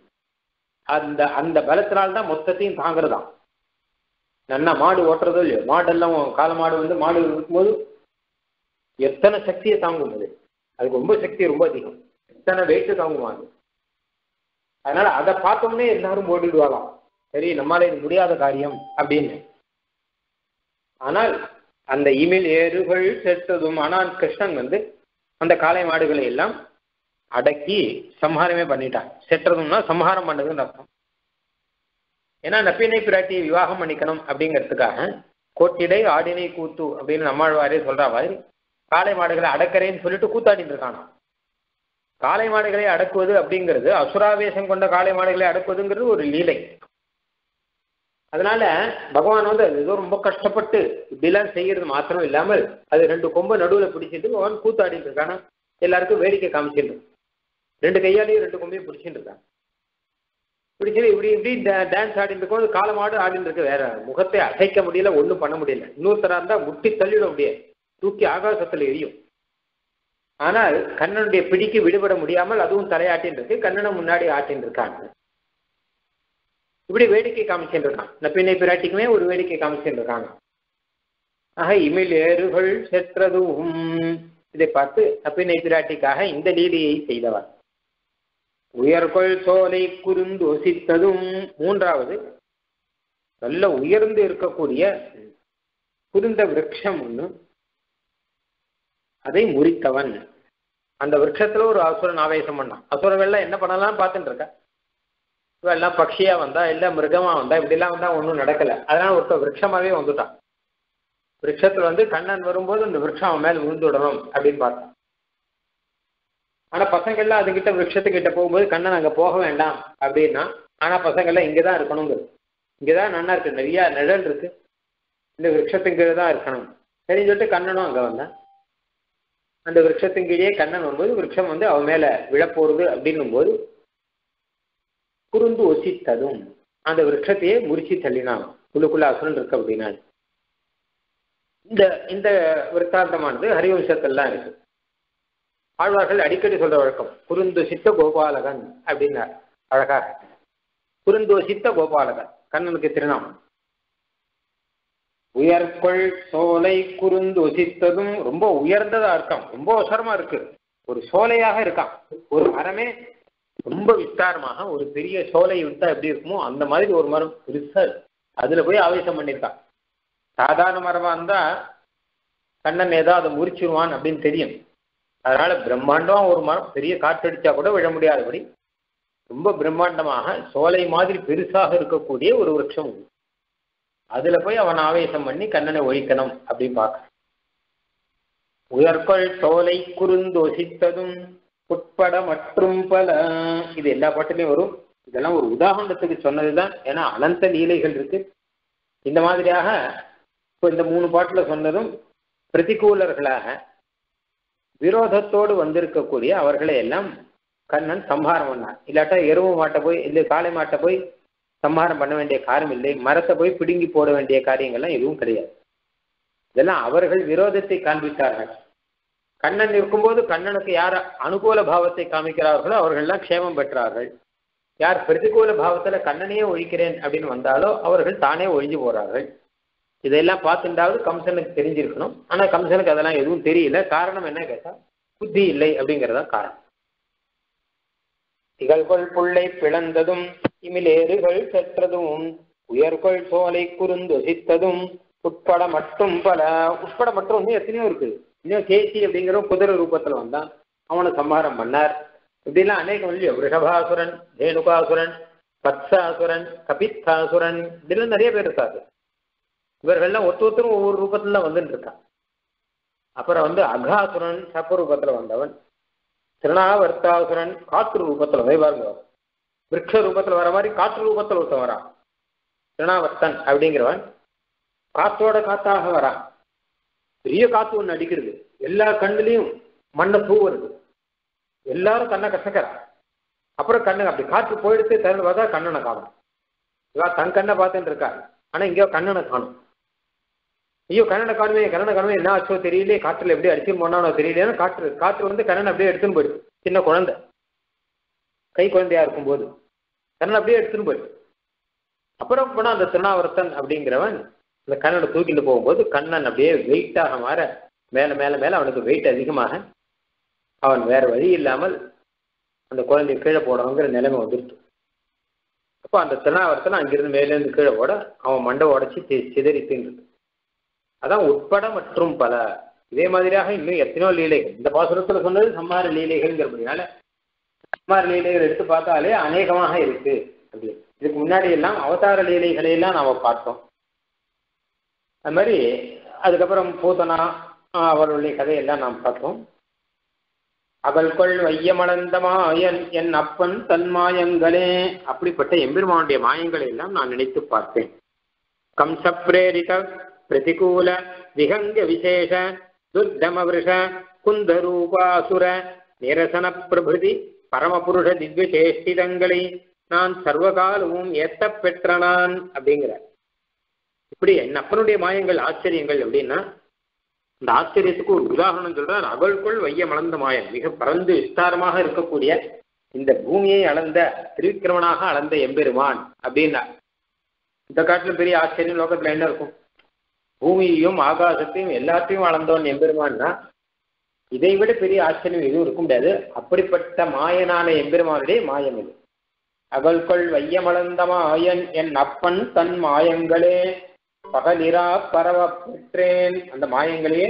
S1: அந்த அந்த பலத்தினால்தான் மொத்தத்தையும் தாங்குறதாம். நல்லா மாடு ஓட்டுறதோ இல்லையோ? மாடெல்லாம் கால மாடு வந்து மாடு இருக்கும்போது எத்தனை சக்தியை தாங்கும் அது? அதுக்கு ரொம்ப சக்தி ரொம்ப அதிகம். எத்தனை வெயிட்டு தாங்குமா அது? அதனால அதை பார்த்தோம்னே எல்லாரும் ஓடிடுவாங்களாம் சரி நம்மளால இது முடியாத காரியம் அப்படின்னு. ஆனால் அந்த இமில் ஏறுகள் செத்ததும் ஆனால் கிருஷ்ணன் வந்து அந்த காளை மாடுகளை எல்லாம் அடக்கி சம்ஹாரமே பண்ணிட்டான். செட்டதும்னா சம்ஹாரம் பண்ணதுன்னு அர்த்தம். ஏன்னா நப்பினை பிராட்டியை விவாகம் பண்ணிக்கணும் அப்படிங்கிறதுக்காக கோட்டிடை ஆடினை கூத்து அப்படின்னு நம்மாழ்வாரே சொல்ற மாதிரி காளை மாடுகளை அடக்கறேன்னு சொல்லிட்டு கூத்தாடிட்டு இருக்கானா காளை மாடுகளை அடக்குவது அப்படிங்கிறது அசுராவேசம் கொண்ட காளை மாடுகளை அடக்குவதுங்கிறது ஒரு லீலை. அதனால பகவான் வந்து அது ஏதோ ரொம்ப கஷ்டப்பட்டு இப்படிலாம் செய்யறது மாத்திரம் இல்லாமல் அது ரெண்டு கொம்பை நடுவில் பிடிச்சிட்டு பகவான் கூத்தாடிட்டு இருக்கானா? எல்லாருக்கும் வேடிக்கை காமிச்சிட்டு ரெண்டு கையாலையும் ரெண்டு கொம்பையும் பிடிச்சிட்டு இருக்கான். பிடிச்சிட்டு இப்படி இப்படி டான்ஸ் ஆடிட்டு இருக்கும். அது மாடு ஆடிட்டு இருக்கு. வேற முகத்தை அசைக்க முடியல ஒன்றும் பண்ண முடியல. இன்னொருத்தரா இருந்தா முட்டி தள்ளிட முடியாது. தூக்கி ஆகாசத்துல எரியும். ஆனால் கண்ணனுடைய பிடிக்கு விடுபட முடியாமல் அதுவும் தலையாட்டின் இருக்கு. கண்ணனை முன்னாடி ஆட்டின் இருக்காங்க. இப்படி வேடிக்கை காமிச்சுட்டு இருக்கான் நப்பினை பிராட்டிக்குமே ஒரு வேடிக்கை காமிச்சுட்டு இருக்காங்க ஆக இமிழ் ஏறுகள் செற்றதும். இதை பார்த்து நப்பினை பிராட்டிக்காக இந்த லீலையை செய்தவர். உயர்கொள் சோலை குறுந்து ஒசித்ததும். மூன்றாவது நல்ல உயர்ந்து இருக்கக்கூடிய குருந்த விரக்ஷம் ஒன்று அதை முறித்தவன். அந்த விரக்ஷத்துல ஒரு அசுரன் ஆவேசம் பண்ணான். அசுரங்கள்லாம் என்ன பண்ணலாம் பார்த்துட்டு இருக்க? எல்லாம் பட்சியா வந்தா இல்ல மிருகமா வந்தா இப்படிலாம் வந்தா ஒன்றும் நடக்கல. அதனால ஒருத்தர் விரட்சமாவே வந்துட்டான். விரட்சத்துல வந்து கண்ணன் வரும்போது அந்த விரட்சம் அவன் மேல விழுந்துடணும் அப்படின்னு பார்த்தான். ஆனா பசங்கள்லாம் அதுகிட்ட விரட்சத்துக்கிட்ட போகும்போது கண்ணன் அங்க போக வேண்டாம் அப்படின்னா ஆனா பசங்கள்லாம் இங்கதான் இருக்கணுங்கிறது. இங்கதான் நல்லா இருக்கு நிறைய நிழல் இருக்கு. இந்த விரக்ஷத்துக்கு தான் இருக்கணும். சரின்னு சொல்லிட்டு கண்ணனும் அங்க வந்தான். அந்த விரட்சத்தின் கீழே கண்ணன் வரும்போது விரட்சம் வந்து அவன் மேல விழப்போறது அப்படின்னும் போது குறுந்து ஒசித்ததும் அந்த விரட்சத்தையே முறிச்சு தள்ளினான். உள்ளுக்குள்ள அசுரன் இருக்கு அப்படின்னா இந்த இந்த விற்த்தாந்தமானது ஹரிவம்சத்திலாம் இருக்கு. ஆழ்வார்கள் அடிக்கடி சொல்ற வழக்கம் குறுந்தொசித்த கோபாலகன் அப்படின்னார். அழகாக. குறுந்தோசித்த கோபாலகன் கண்ணனுக்கு திருநாமம். உயர்கொள் சோலை குறுந்து ஒசித்ததும் ரொம்ப உயர்ந்ததா இருக்கான் ரொம்ப அவசரமா இருக்கு. ஒரு சோலையாக இருக்கான். ஒரு மரமே ரொம்ப விஸ்தாரமாக ஒரு பெரிய சோலை விட்டா எப்படி இருக்குமோ அந்த மாதிரி ஒரு மரம் பெருசா அதுல போய் ஆவேசம் பண்ணியிருக்கான். சாதாரண மரமா இருந்தா கண்ணன் ஏதோ அதை முறிச்சிருவான் அப்படின்னு தெரியும். அதனால பிரம்மாண்டமா ஒரு மரம் பெரிய காற்றடிச்சா கூட விழ முடியாதபடி ரொம்ப பிரம்மாண்டமாக சோலை மாதிரி பெருசாக இருக்கக்கூடிய ஒரு விரக்ஷம் அதுல போய் அவன் ஆவேசம் பண்ணி கண்ணனை ஒழிக்கணும் அப்படின்னு பார்க்க உயர்கொள் சோலை குறுந்தோசித்ததும் உட்பட மற்றும் பல. இது எல்லா பாட்டுலையும் வரும். இதெல்லாம் ஒரு உதாரணத்துக்கு சொன்னதுதான். ஏன்னா அனந்த லீலைகள் இருக்கு. இந்த மாதிரியாக இப்போ இந்த மூணு பாட்டில் சொன்னதும் பிரதிகூலர்களாக விரோதத்தோடு வந்திருக்கக்கூடிய அவர்களை எல்லாம் கண்ணன் சம்ஹாரம் பண்ணான். இல்லாட்டா எருவு மாட்டை போய் இல்லை காளை மாட்டை போய் சம்ஹாரம் பண்ண வேண்டிய காரியம் இல்லை. மரத்தை போய் பிடுங்கி போட வேண்டிய காரியங்கள்லாம் எதுவும் கிடையாது. இதெல்லாம் அவர்கள் விரோதத்தை காண்பித்தார்கள். கண்ணன் இருக்கும்போது கண்ணனுக்கு யார் அனுகூல பாவத்தை காமிக்கிறார்களோ அவர்கள்லாம் க்ஷேமம் பெற்றார்கள். யார் பிரதிகூல பாவத்தில் கண்ணனையே ஒழிக்கிறேன் அப்படின்னு வந்தாலோ அவர்கள் தானே ஒழிஞ்சு போகிறார்கள் இதெல்லாம் பார்த்துட்டாவது கம்சனுக்கு தெரிஞ்சிருக்கணும். ஆனால் கம்சனுக்கு அதெல்லாம் எதுவும் தெரியல. காரணம் என்ன கேட்டால் புத்தி இல்லை அப்படிங்கிறதா காரணம். திகழ்கொள் புள்ளை பிளந்ததும் இமிலேறுகள் செற்றதும் உயர்கொள் சோலை குறுந்தொசித்ததும் உட்பட மட்டும் பல உட்பட மட்டும் வந்து எத்தனையோ இருக்குது. இன்னும் கேசி அப்படிங்கிற குதிரை ரூபத்தில் வந்தான். அவனை சம்ஹாரம் பண்ணார். இப்படிலாம் அநேகம் இல்லையோ ரிஷபாசுரன் தேனுகாசுரன் பத்சாசுரன் கபித்தாசுரன் இப்படிலாம் நிறைய பேர் இருக்காரு இவர்கள்லாம் ஒத்து ஒத்தரும் ஒவ்வொரு ரூபத்துல வந்துட்டு இருக்கான் அப்புறம் வந்து அகாசுரன் சப்ப ரூபத்துல வந்தவன் திருணாவர்த்தாசுரன் காற்று ரூபத்துல வந்து பாருங்க விரக்ஷ ரூபத்துல வர மாதிரி காற்று ரூபத்துல ஒருத்தன் வரான். திருணாவர்த்தன் அப்படிங்கிறவன் காத்தோட காத்தாக வரான். பெரிய காத்து ஒண்ணு அடிக்கிறது. எல்லா கண்ணுலயும் மண்ணை பூ வருது. எல்லாரும் கண்ணை கசக்கிறா. அப்புறம் கண்ணு அப்படி காற்று போயிடுத்து திறந்து பார்த்தா கண்ணனை காணும். இவா தன் கண்ணை பார்த்துட்டு இருக்கா. ஆனா இங்கேயோ கண்ணனை காணும். ஐயோ கண்ணனை காணுமே கண்ணனை காணுமே என்ன ஆச்சோ தெரியலையே காற்றுல எப்படி அடிச்சுன்னு போனானோ தெரியலையா காற்று காற்று வந்து கண்ணனை அப்படியே எடுத்துன்னு போயிடுது. சின்ன குழந்தை. கை குழந்தையா இருக்கும்போது. கண்ணனை அப்படியே எடுத்துன்னு போயிடுது. அப்புறம் போனா அந்த திருநாவர்த்தன் அப்படிங்கிறவன் அந்த கண்ணனை தூக்கிட்டு போகும்போது கண்ணன் அப்படியே வெயிட்டாக மாற மேல மேல மேல அவனுக்கு வெயிட் அதிகமாக அவன் வேற வழி இல்லாமல் அந்த குழந்தைய கீழே போடணுங்கிற நிலைமை வந்துருச்சு அப்போ அந்த திருநாவரத்தில் அங்கிருந்து மேலேருந்து கீழே போட அவன் மண்டை உடச்சி சிதறி தின்றது அதான் உட்பட மற்றும் பல. இதே மாதிரியாக இன்னும் எத்தனையோ லீலைகள். இந்த பாசுரத்தில் சொன்னது சம்மார லீலைகள்ங்கிறபடினால சம்மார லீலைகள் எடுத்து பார்த்தாலே அநேகமாக இருக்கு அப்படி இதுக்கு முன்னாடி எல்லாம் அவதார லீலைகளை எல்லாம் நாம பார்த்தோம். அது மாதிரி அதுக்கப்புறம் பூதனா அவளுடைய கதையெல்லாம் நாம் பார்த்தோம் அகல்கொள் வையமளந்த மாயன் என் அப்பன் தன் மாயங்களே அப்படிப்பட்ட எம்பெருமானுடைய மாயங்களை எல்லாம் நான் நினைத்து பார்த்தேன் கம்ச பிரேரித பிரதிகூல விகங்க விசேஷ துர்தமவிருஷ குந்தரூபாசுர நிரசன பிரபிருதி பரமபுருஷ திவ்யசேஷ்டிதங்களை நான் சர்வகாலமும் ஏத்த பெற்ற நான் அப்படிங்கிற இப்படி என் அப்பனுடைய மாயங்கள் ஆச்சரியங்கள் அப்படின்னா இந்த ஆச்சரியத்துக்கு ஒரு உதாரணம் சொல்றார். அகழ்கொள் வைய மலர்ந்த மாயன். மிக பறந்து விஸ்தாரமாக இருக்கக்கூடிய இந்த பூமியை அளந்த திருவிக்கிரமனாக அளந்த எம்பெருமான் அப்படின்னா இந்த காட்டிலும் பெரிய ஆச்சரியம் லோகத்துல என்ன இருக்கும்? பூமியையும் ஆகாசத்தையும் எல்லாத்தையும் அளந்தவன் எம்பெருமான்னா இதை விட பெரிய ஆச்சரியம் எதுவும் இருக்க முடியாது. அப்படிப்பட்ட மாயனான எம்பெருமானுடைய மாயம் இது. அகல்கொள் வையமளந்த மாயன் என் அப்பன் தன் மாயங்களே பகலிரா பரவ பெற்றேன். அந்த மாயங்களையே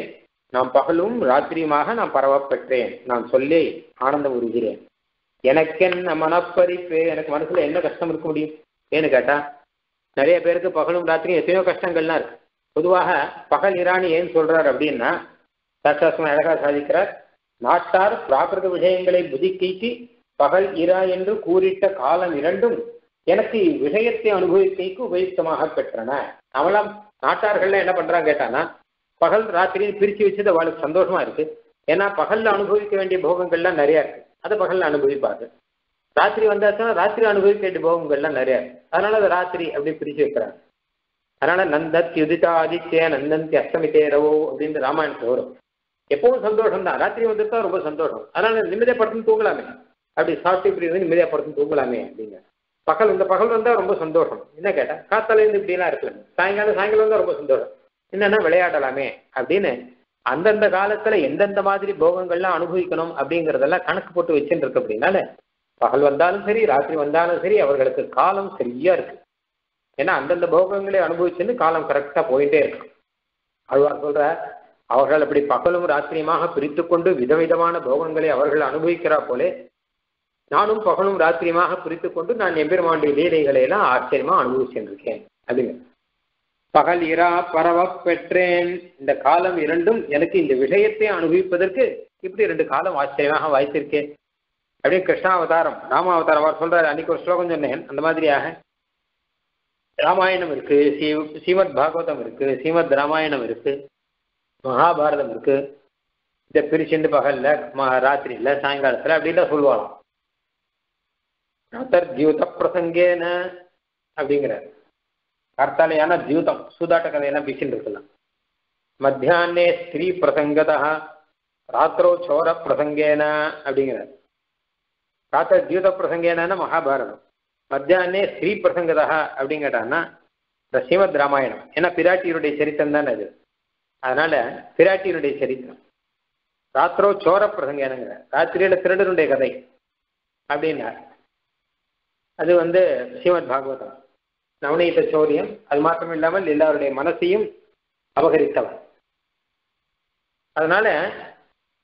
S1: நான் பகலும் ராத்திரியுமாக நான் பரவ பெற்றேன். நான் சொல்லி ஆனந்தம் உருகிறேன். எனக்கென்ன மனப்பறிப்பு எனக்கு மனசுல என்ன கஷ்டம் இருக்க முடியும்? ஏன்னு கேட்டா நிறைய பேருக்கு பகலும் ராத்திரியும் எத்தனையோ கஷ்டங்கள்லாம் இருக்கு. பொதுவாக பகல் இராணி ஏன் சொல்றார் அப்படின்னா சாஸ்திராசம் அழகா சாதிக்கிறார் நாட்டார் பிராகிருத விஷயங்களை புதுக்கீட்டி பகல் இரா என்று கூறிட்ட காலம் இரண்டும் எனக்கு விஷயத்தை அனுபவிக்கைக்கு உபயுக்தமாக பெற்றன. அவளாம் நாட்டார்கள்ல என்ன பண்றாங்க கேட்டானா பகல் ராத்திரி பிரிச்சு வச்சது அவளுக்கு சந்தோஷமா இருக்கு. ஏன்னா பகல்ல அனுபவிக்க வேண்டிய போகங்கள்லாம் நிறைய இருக்கு. அதை பகல்ல அனுபவிப்பாரு ராத்திரி வந்தாச்சுன்னா ராத்திரி அனுபவிக்க வேண்டிய போகங்கள்லாம் நிறைய இருக்கு. அதனால அதை ராத்திரி அப்படி பிரிச்சு வைக்கிறாங்க. அதனால நந்தத் யுதிதா ஆதித்ய நந்தந்தி அஸ்தமித்தேரவோ அப்படின்னு ராமாயணத்துல வரும். எப்பவும் சந்தோஷம் தான் ராத்திரி வந்துட்டா ரொம்ப சந்தோஷம். அதனால நிம்மதியா படுத்துன்னு தூங்கலாமே. அப்படி சாப்பிட்டு இப்படி வந்து நிம்மதியா படுத்துன்னு தூங்கலாமே அப்படிங்க பகல் இந்த பகல் வந்தா ரொம்ப சந்தோஷம். என்ன கேட்டா காத்தால இருந்து இப்படிலாம் இருக்கலாம் சாயங்காலம் சாயங்காலம் வந்தா ரொம்ப சந்தோஷம். என்னன்னா விளையாடலாமே அப்படின்னு அந்தந்த காலத்துல எந்தெந்த மாதிரி போகங்கள்லாம் அனுபவிக்கணும் அப்படிங்கறதெல்லாம் கணக்கு போட்டு வச்சுட்டு இருக்கு அப்படின்னால பகல் வந்தாலும் சரி ராத்திரி வந்தாலும் சரி அவர்களுக்கு காலம் சரியா இருக்கு. ஏன்னா அந்தந்த போகங்களை அனுபவிச்சுன்னு காலம் கரெக்டா போயிட்டே இருக்கு. அதுவார் சொல்ற அவர்கள் அப்படி பகலும் ராத்திரியுமாக பிரித்து கொண்டு விதவிதமான போகங்களை அவர்கள் அனுபவிக்கிறா போலே நானும் பகலும் ராத்திரியுமாக பிரித்து கொண்டு நான் எம்பெருமானுடைய லீலைகளை எல்லாம் ஆச்சரியமா அனுபவிச்சென்றிருக்கேன் அப்படிங்க பகல் இரா பரவ பெற்றேன். இந்த காலம் இரண்டும் எனக்கு இந்த விஷயத்தை அனுபவிப்பதற்கு இப்படி ரெண்டு காலம் ஆச்சரியமாக வாய்த்திருக்கேன். அப்படியே கிருஷ்ணாவதாரம் ராமாவதாரம் அவர் சொல்றாரு அன்னைக்கு ஒரு ஸ்லோகம் சொன்னேன் அந்த மாதிரியாக. ராமாயணம் இருக்கு ஸ்ரீமத் பாகவதம் இருக்கு ஸ்ரீமத் ராமாயணம் இருக்கு மகாபாரதம் இருக்கு. இதை பிரிச்சுண்டு பகல்ல ராத்திரியில சாயங்காலத்துல அப்படின்லாம் சொல்லுவாங்க ராத்தர் பிரசங்கேன அப்படிங்கிறார். கர்த்தாலையான தியூதம் சூதாட்ட கதையெல்லாம் பேசிட்டு இருக்கலாம். மத்தியானே ஸ்திரீ பிரசங்கதா ராத்திரோ சோர பிரசங்கேன அப்படிங்கிறார். ராத்திர தியூத பிரசங்கேன மகாபாரதம். மத்தியானே ஸ்ரீ பிரசங்கதா அப்படின்னு கேட்டான்னா இந்த ஸ்ரீமத் ராமாயணம். ஏன்னா பிராட்டியருடைய சரித்திரம் தானே அது. அதனால பிராட்டியருடைய சரித்திரம். ராத்திரோ சோர பிரசங்கேனுங்கிற ராத்திரியில திருடனுடைய கதை அப்படின்னார். அது வந்து ஸ்ரீமத் பாகவதம். நவநீத சௌரியம் அது மாத்திரம் இல்லாமல் எல்லாருடைய மனசையும் அபகரித்தவர். அதனால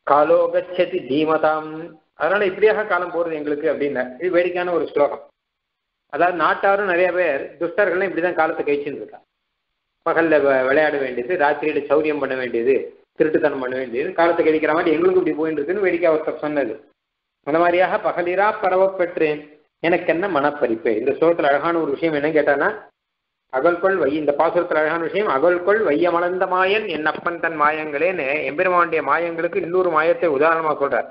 S1: காலோகச்சதி தீமதாம். அதனால இப்படியாக காலம் போறது எங்களுக்கு அப்படின்னா இது வேடிக்கையான ஒரு ஸ்லோகம். அதாவது நாட்டாரும் நிறைய பேர் துஷ்டர்கள்லாம் இப்படிதான் காலத்தை கழிச்சுட்டு இருக்கா பகல்ல விளையாட வேண்டியது ராத்திரியில சௌரியம் பண்ண வேண்டியது திருட்டுத்தனம் பண்ண வேண்டியது காலத்தை கழிக்கிற மாதிரி எங்களுக்கும் இப்படி போயிட்டு இருக்குன்னு வேடிக்கை ஒருத்தர் சொன்னது. அந்த மாதிரியாக பகலிரா பரவ பெற்றேன் எனக்கு என்ன மனப்பறிப்பு இந்த ஸ்லோகத்தில் அழகான ஒரு விஷயம் என்ன கேட்டானா அகல்கொள் வை இந்த பாசுரத்தில் அழகான விஷயம் அகல்கொள் வையமளந்த மாயன் என் அப்பன் தன் மாயங்களேன்னு எம்பெருமானுடைய மாயங்களுக்கு இன்னொரு மாயத்தை உதாரணமாக சொல்றார்.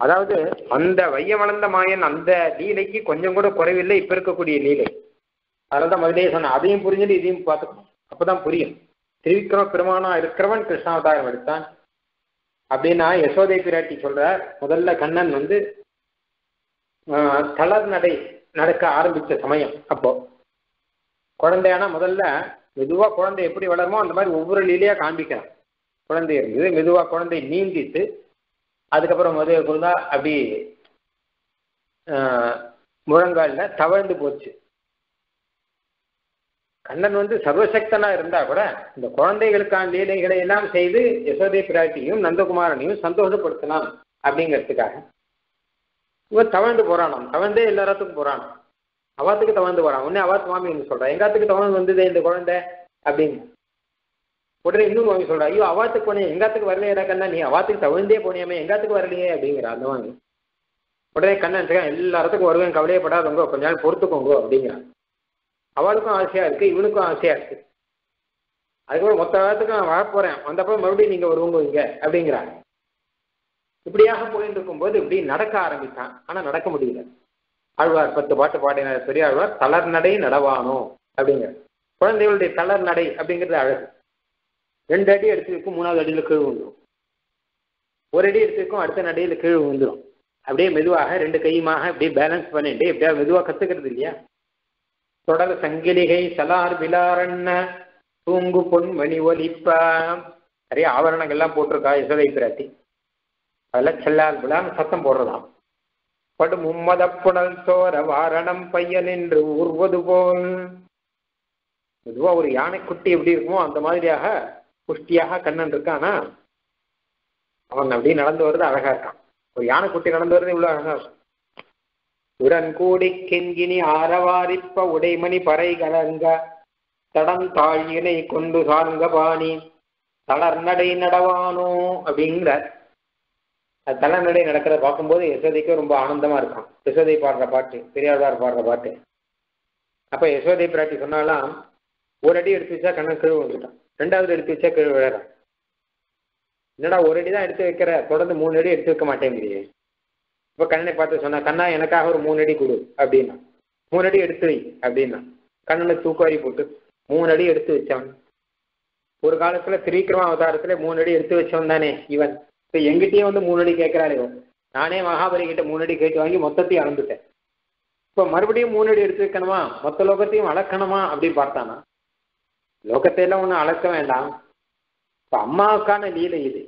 S1: அதாவது அந்த வையமளந்த மாயன் அந்த லீலைக்கு கொஞ்சம் கூட குறைவில்லை இப்ப இருக்கக்கூடிய லீலை. அதனால தான் முதலே சொன்னேன் அதையும் புரிஞ்சுட்டு இதையும் பார்த்துக்கணும் அப்பதான் புரியும். திருவிக்கிரம பெருமானா இருக்கிறவன் கிருஷ்ணாவதாரம் எடுத்தான். அப்படின்னா யசோதை பிராட்டி சொல்ற முதல்ல கண்ணன் வந்து தளர் நடை நடக்க ஆரம்பித்த சமயம் அப்போ. குழந்தையானா முதல்ல மெதுவா குழந்தை எப்படி வளருமோ அந்த மாதிரி ஒவ்வொரு லீலையா காண்பிக்கிறான் குழந்தை இருந்தது மெதுவா குழந்தை நீந்திட்டு அதுக்கப்புறம் முதல் குழந்தா அப்படி ஆஹ், முழங்கால்ல தவழ்ந்து போச்சு. கண்ணன் வந்து சர்வசக்தனா இருந்தா கூட இந்த குழந்தைகளுக்கான லீலைகளை எல்லாம் செய்து யசோதை பிராட்டியும் நந்தகுமாரனையும் சந்தோஷப்படுத்தலாம் அப்படிங்கிறதுக்காக இவன் தவழ்ந்து போறானாம். தவழ்ந்தே எல்லா இடத்துக்கும் போறான். அவாத்துக்கு தவழ்ந்து போறான். உடனே அவா சுவாமி என்ன சொல்றான் எங்காத்துக்கு தவழ்ந்து வந்ததே இந்த குழந்தை? அப்படின்னு. உடனே இன்னும் சுவாமி சொல்றா ஐயோ அவாத்துக்கு போனே. எங்காத்துக்கு வரலையடா கண்ணா நீ அவாத்துக்கு தவழ்ந்தே போனியாமே. எங்காத்துக்கு வரலையே? அப்படிங்கிறா அந்த வாங்கி உடனே கண்ணன் சொல்றான், எல்லா இடத்துக்கும் வருவேன் கவலையப்படாதவங்க கொஞ்ச நாள் பொறுத்துக்கோங்க அப்படிங்கிறான் அவளுக்கும் ஆசையா இருக்கு இவனுக்கும் ஆசையா இருக்கு. அதுக்கப்புறம் மொத்த வாரத்துக்கு நான் வரப்போறேன். வந்தப்ப மறுபடியும் நீங்க வருவங்க இங்க அப்படிங்கிறாங்க இப்படியாக போயிட்டு இருக்கும்போது இப்படி நடக்க ஆரம்பித்தான். ஆனா நடக்க முடியல. ஆழ்வார் பத்து பாட்டு பாடினார் பெரிய ஆழ்வார் தளர் நடை நடவானோ அப்படிங்கிற குழந்தைகளுடைய தளர் நடை அப்படிங்கிறது அழகு. ரெண்டு அடி எடுத்துருக்கும் மூணாவது அடியில் கீழ் வந்துடும் ஒரு அடி எடுத்துருக்கும் அடுத்த நடையில் கீழ் விழுந்துடும் அப்படியே மெதுவாக ரெண்டு கையுமாக அப்படியே பேலன்ஸ் பண்ணிட்டு எப்படியா மெதுவாக கத்துக்கிறது இல்லையா? தொடர் சங்கிலிகை சலார் விலாரண்ண தூங்கு பொன் மணி ஒலிப்ப. நிறைய ஆவரணங்கள்லாம் போட்டிருக்கா இசதை பிராட்டி. அதெல்லாம் செல்லார் விழான்னு சத்தம் போடுறதாம். படு மும்மத புனல் சோர வாரணம் பையன் என்று ஊர்வது போல். இதுவா ஒரு யானைக்குட்டி எப்படி இருக்குமோ அந்த மாதிரியாக புஷ்டியாக கண்ணன் இருக்கானா. அவன் அப்படியே நடந்து வர்றது அழகா இருக்கான். ஒரு யானைக்குட்டி நடந்து வர்றது இவ்வளவு அழகா இருக்கும். உடன் கூடி கெங்கினி ஆரவாரிப்ப உடைமணி பறை கலங்க தடம் தாழியினை கொண்டு சார்ந்த பாணி தளர் நடை நடவானோ அப்படிங்கிற அது தலைநடை நடக்கிறத பார்க்கும்போது யசோதைக்கும் ரொம்ப ஆனந்தமா இருக்கும் யசோதை பாடுற பாட்டு பெரியாழ்வார் பாடுற பாட்டு. அப்ப யசோதை பிராட்டி சொன்னாலாம் ஒரு அடி எடுத்து வச்சா கண்ணன் கீழ் விழுந்துட்டான். ரெண்டாவது எடுத்து வச்சா கீழ் விழறான். என்னடா ஒரு அடி தான் எடுத்து வைக்கிற? தொடர்ந்து மூணு அடி எடுத்து வைக்க மாட்டேங்குது இப்போ கண்ணனை பார்த்து சொன்னா கண்ணா எனக்காக ஒரு மூணு அடி கொடு அப்படின்னா. மூணு அடி எடுத்து வை அப்படின்னா. கண்ணனை தூக்குவாரி போட்டு மூணு அடி எடுத்து வச்சவன். ஒரு காலத்துல திரிக்கிரம அவதாரத்துல மூணு அடி எடுத்து வச்சவன் தானே இவன். இப்போ எங்கிட்டயே வந்து மூணு அடி கேட்கிறாரு நானே மகாபலி கிட்ட மூணு அடி கேட்டு வாங்கி மொத்தத்தையும் அளந்துட்டேன் இப்போ மறுபடியும் மூணு அடி எடுத்து வைக்கணுமா மொத்த லோகத்தையும் அளக்கணுமா? அப்படின்னு பார்த்தானா. லோகத்தையெல்லாம் ஒன்றும் அளக்க வேண்டாம். இப்போ அம்மாவுக்கான லீலை இது.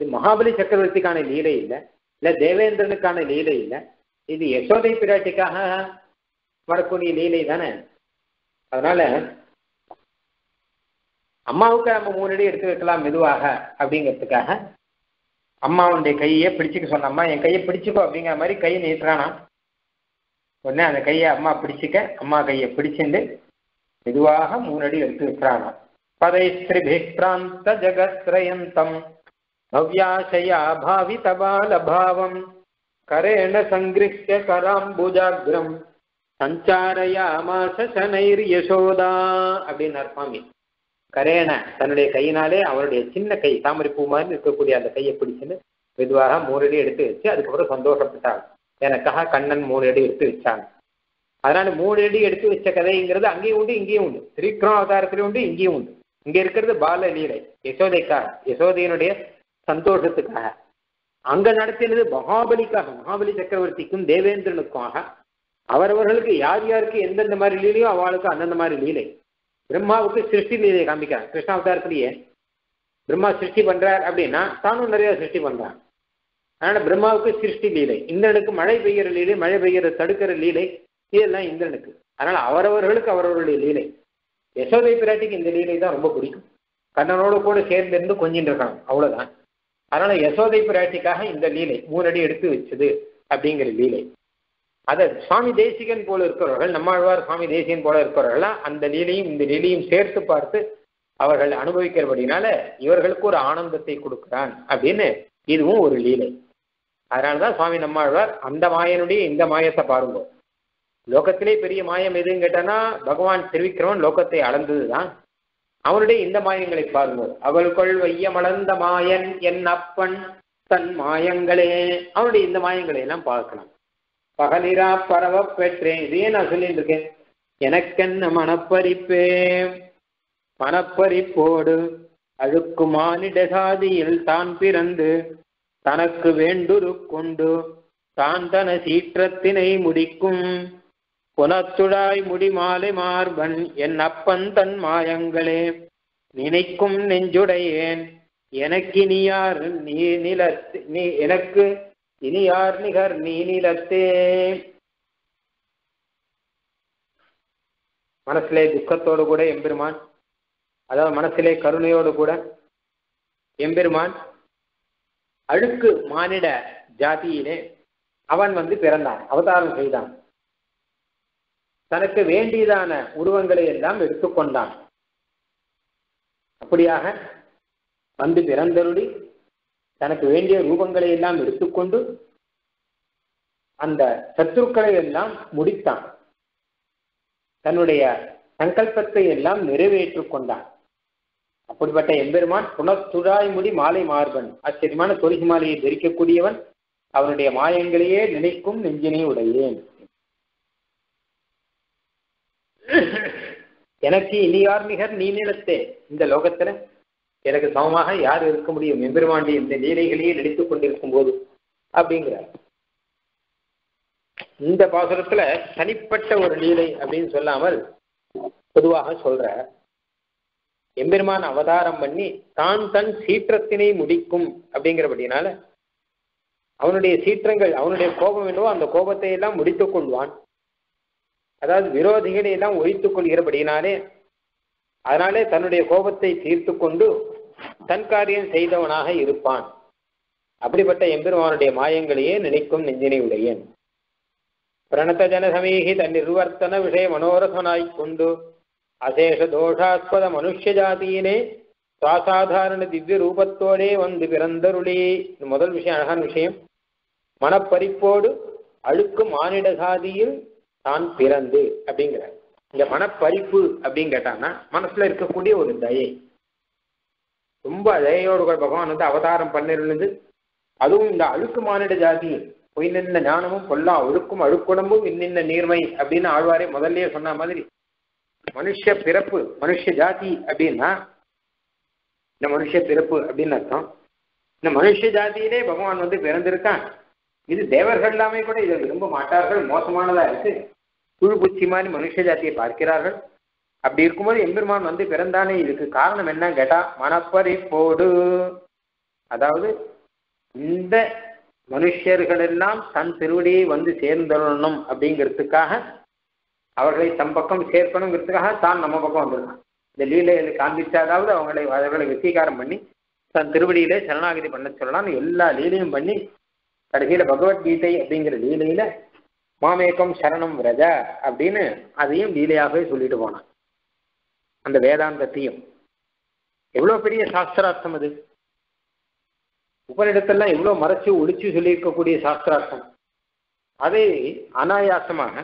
S1: இது மகாபலி சக்கரவர்த்திக்கான லீலை இல்லை. இல்லை தேவேந்திரனுக்கான லீலை இல்லை. இது யசோதை பிராட்டிக்காக வரக்கூடிய லீலை தானே. அதனால அம்மாவுக்கு நம்ம மூணு அடி எடுத்து வைக்கலாம் மெதுவாக அப்படிங்கிறதுக்காக அம்மாவுடைய கையை பிடிச்சிக்க சொன்ன அம்மா என் கையை பிடிச்சிக்கோ அப்படிங்கிற மாதிரி கையை நீட்டுறானா உடனே அந்த கையை அம்மா பிடிச்சிக்க அம்மா கையை பிடிச்சிண்டு மெதுவாக மூணு அடி எடுத்து வைக்கிறானா பதைஸ்திரிபிராந்த ஜகத்ரயந்தம் भव्याशया भावितबालभावम् करेण सङ्गृह्य कराम्बुजाग्रम् சஞ்சாரயாமாச சனைர் யசோதா அப்படின்னார் சுவாமி கரேன தன்னுடைய கையினாலே அவருடைய சின்ன கை தாமரை பூ மாதிரி இருக்கக்கூடிய அந்த கையை பிடிச்சுன்னு மெதுவாக மூணு அடி எடுத்து வச்சு அதுக்கப்புறம் சந்தோஷப்பட்டாங்க. எனக்காக கண்ணன் மூணு அடி எடுத்து வச்சாங்க. அதனால மூணு அடி எடுத்து வச்ச கதைங்கிறது அங்கேயும் உண்டு இங்கேயும் உண்டு. திரிக்ரம் அவதாரத்திலையும் உண்டு இங்கேயும் உண்டு. இங்க இருக்கிறது பால லீலை யசோதைக்காக யசோதையினுடைய சந்தோஷத்துக்காக. அங்க நடத்தினது மகாபலிக்காக மகாபலி சக்கரவர்த்திக்கும் தேவேந்திரனுக்காக அவரவர்களுக்கு யார் யாருக்கு எந்தெந்த மாதிரி லீலையோ அவளுக்கு அந்தந்த மாதிரி லீலை. பிரம்மாவுக்கு சிருஷ்டி லீலையை காமிக்கிறான் கிருஷ்ணாவதாரத்திலேயே பிரம்மா சிருஷ்டி பண்றார் அப்படின்னா தானும் நிறைய சிருஷ்டி பண்றான் அதனால பிரம்மாவுக்கு சிருஷ்டி லீலை. இந்திரனுக்கு மழை பெய்கிற லீலை மழை பெய்கிற தடுக்கிற லீலை இதெல்லாம் இந்திரனுக்கு. அதனால அவரவர்களுக்கு அவரவர்களுடைய லீலை. யசோதை பிராட்டிக்கு இந்த லீலை தான் ரொம்ப பிடிக்கும். கண்ணனோட கூட சேர்ந்து இருந்து கொஞ்சின்னு இருக்காங்க. அவ்வளவுதான். அதனால யசோதை பிராட்டிக்காக இந்த லீலை மூணு அடி எடுத்து வச்சது அப்படிங்கிற லீலை. அதை சுவாமி தேசிகன் போல இருக்கிறவர்கள் நம்மாழ்வார் சுவாமி தேசிகன் போல இருக்கிறவர்கள் அந்த லீலையும் இந்த லீலையும் சேர்த்து பார்த்து அவர்கள் அனுபவிக்கிறபடினால இவர்களுக்கு ஒரு ஆனந்தத்தை கொடுக்கிறான் அப்படின்னு இதுவும் ஒரு லீலை. அதனாலதான் சுவாமி நம்மாழ்வார் அந்த மாயனுடைய இந்த மாயத்தை பாருங்க. லோகத்திலே பெரிய மாயம் எதுன்னு கேட்டானா பகவான் திருவிக்கிரமன் லோகத்தை அளந்ததுதான். அவனுடைய இந்த மாயங்களை பாருங்க. அவள்கொள் வையமளந்த மாயன் என் அப்பன் தன் மாயங்களே. அவனுடைய இந்த மாயங்களை எல்லாம் பார்க்கலாம். பகலிரா பரவ பெற்றேன். இதையே நான் சொல்லிட்டு இருக்கேன் எனக்கென்ன மனப்பறிப்பே மனப்பறிப்போடு அழுக்கு மானிட சாதியில் தான் பிறந்து தனக்கு வேண்டுரு கொண்டு தான் தன சீற்றத்தினை முடிக்கும். புனத்துழாய் முடிமாலை மார்பன் என் அப்பன் தன் மாயங்களே. நினைக்கும் நெஞ்சுடையேன். எனக்கு இனியார் நீ நிலத்து நீ எனக்கு இனியார் நிகர் நீ நிலத்தே? மனசிலே துக்கத்தோடு கூட எம்பெருமான் அதாவது மனசிலே கருணையோடு கூட எம்பெருமான் அழுக்கு மானிட ஜாதியிலே அவன் வந்து பிறந்தான் அவதாரம் செய்தான். தனக்கு வேண்டியதான உருவங்களை எல்லாம் எடுத்துக்கொண்டான். அப்படியாக வந்து பிறந்தருடி தனக்கு வேண்டிய ரூபங்களை எல்லாம் எடுத்துக்கொண்டு அந்த சத்துருக்களை எல்லாம் முடித்தான். தன்னுடைய சங்கல்பத்தை எல்லாம் நிறைவேற்றிக் கொண்டான். அப்படிப்பட்ட எம்பெருமான் புனத்துழாய் முடி மாலை மார்பன். ஆச்சரியமான தொழுகி மாலையை தரிக்கக்கூடியவன் அவனுடைய மாயங்களையே நினைக்கும் நெஞ்சினை உடையேன். எனக்கு இனி யார் நிகர் நீ நிலத்தே. இந்த லோகத்துல எனக்கு சமமாக யார் இருக்க முடியும்? எம்பெருமாண்டி இந்த லீலைகளையே நடித்துக் கொண்டிருக்கும் போது அப்படிங்கிறார். இந்த பாசுரத்துல தனிப்பட்ட ஒரு லீலை அப்படின்னு சொல்லாமல் பொதுவாக சொல்ற எம்பெருமான் அவதாரம் பண்ணி தான் தன் சீற்றத்தினை முடிக்கும் அப்படிங்கிறபடினால அவனுடைய சீற்றங்கள் அவனுடைய கோபம் என்னவோ அந்த கோபத்தை எல்லாம் முடித்துக் கொள்வான். அதாவது விரோதிகளை எல்லாம் ஒழித்துக் கொள்கிறபடினாலே அதனாலே தன்னுடைய கோபத்தை தீர்த்து கொண்டு தன் காரியம் செய்தவனாக இருப்பான். அப்படிப்பட்ட எம்பெருமானுடைய மாயங்களையே நினைக்கும் நெஞ்சினை உடையேன். பிரணத ஜனசமீகி தன் நிர்வர்த்தன விஷய மனோரசனாய்க் கொண்டு அசேஷ தோஷாஸ்பத மனுஷ ஜாதியினே சுவாசாதாரண திவ்ய ரூபத்தோடே வந்து பிறந்தருளே. முதல் விஷயம் அழகான விஷயம். மனப்பறிப்போடு அழுக்கு மானிட சாதியில் தான் பிறந்து அப்படிங்கிறார். இந்த மனப்பறிப்பு அப்படின்னு கேட்டான்னா மனசுல இருக்கக்கூடிய ஒரு தயை. ரொம்ப தயையோடு கூட பகவான் வந்து அவதாரம் பண்ணிருந்து அதுவும் இந்த அழுக்கு மானிட ஜாதியில் பொய் நின்ற ஞானமும் பொல்லா ஒழுக்கும் அழுக்குடம்பும் இன்னின்ன நீர்மை அப்படின்னு ஆழ்வாரே முதல்லயே சொன்ன மாதிரி மனுஷ பிறப்பு மனுஷ ஜாதி அப்படின்னா இந்த மனுஷ பிறப்பு அப்படின்னு அர்த்தம். இந்த மனுஷ ஜாதியிலே பகவான் வந்து பிறந்திருக்கான். இது தேவர்கள் எல்லாமே கூட இதை விரும்ப மாட்டார்கள் மோசமானதா இருக்கு. புழு பூச்சி மாதிரி மனுஷ ஜாத்தியை பார்க்கிறார்கள். அப்படி இருக்கும்போது எம்பெருமான் வந்து பிறந்தானே இதுக்கு காரணம் என்ன கேட்டா மனப்பறிப்போடு அதாவது இந்த மனுஷர்களெல்லாம் தன் திருவடியை வந்து சேர்ந்துடணும் அப்படிங்கிறதுக்காக அவர்களை தம் பக்கம் சேர்க்கணுங்கிறதுக்காக தான் நம்ம பக்கம் வந்துருக்கான் இந்த லீலைகளை காண்பிச்சாதாவது அவங்களை அவர்களை வெற்றிகாரம் பண்ணி தன் திருவடியிலே சரணாகதி பண்ண சொல்லலாம்னு எல்லா லீலையும் பண்ணி கடைசியில பகவத்கீதை அப்படிங்கிற லீலையில மாமேக்கம் சரணம் விரஜ அப்படின்னு அதையும் லீலையாகவே சொல்லிட்டு போனான். அந்த வேதாந்தத்தையும். எவ்வளோ பெரிய சாஸ்திரார்த்தம் அது? உபரிடத்தெல்லாம் எவ்வளோ மறைச்சு ஒழிச்சு சொல்லியிருக்கக்கூடிய சாஸ்திரார்த்தம். அதை அனாயாசமாக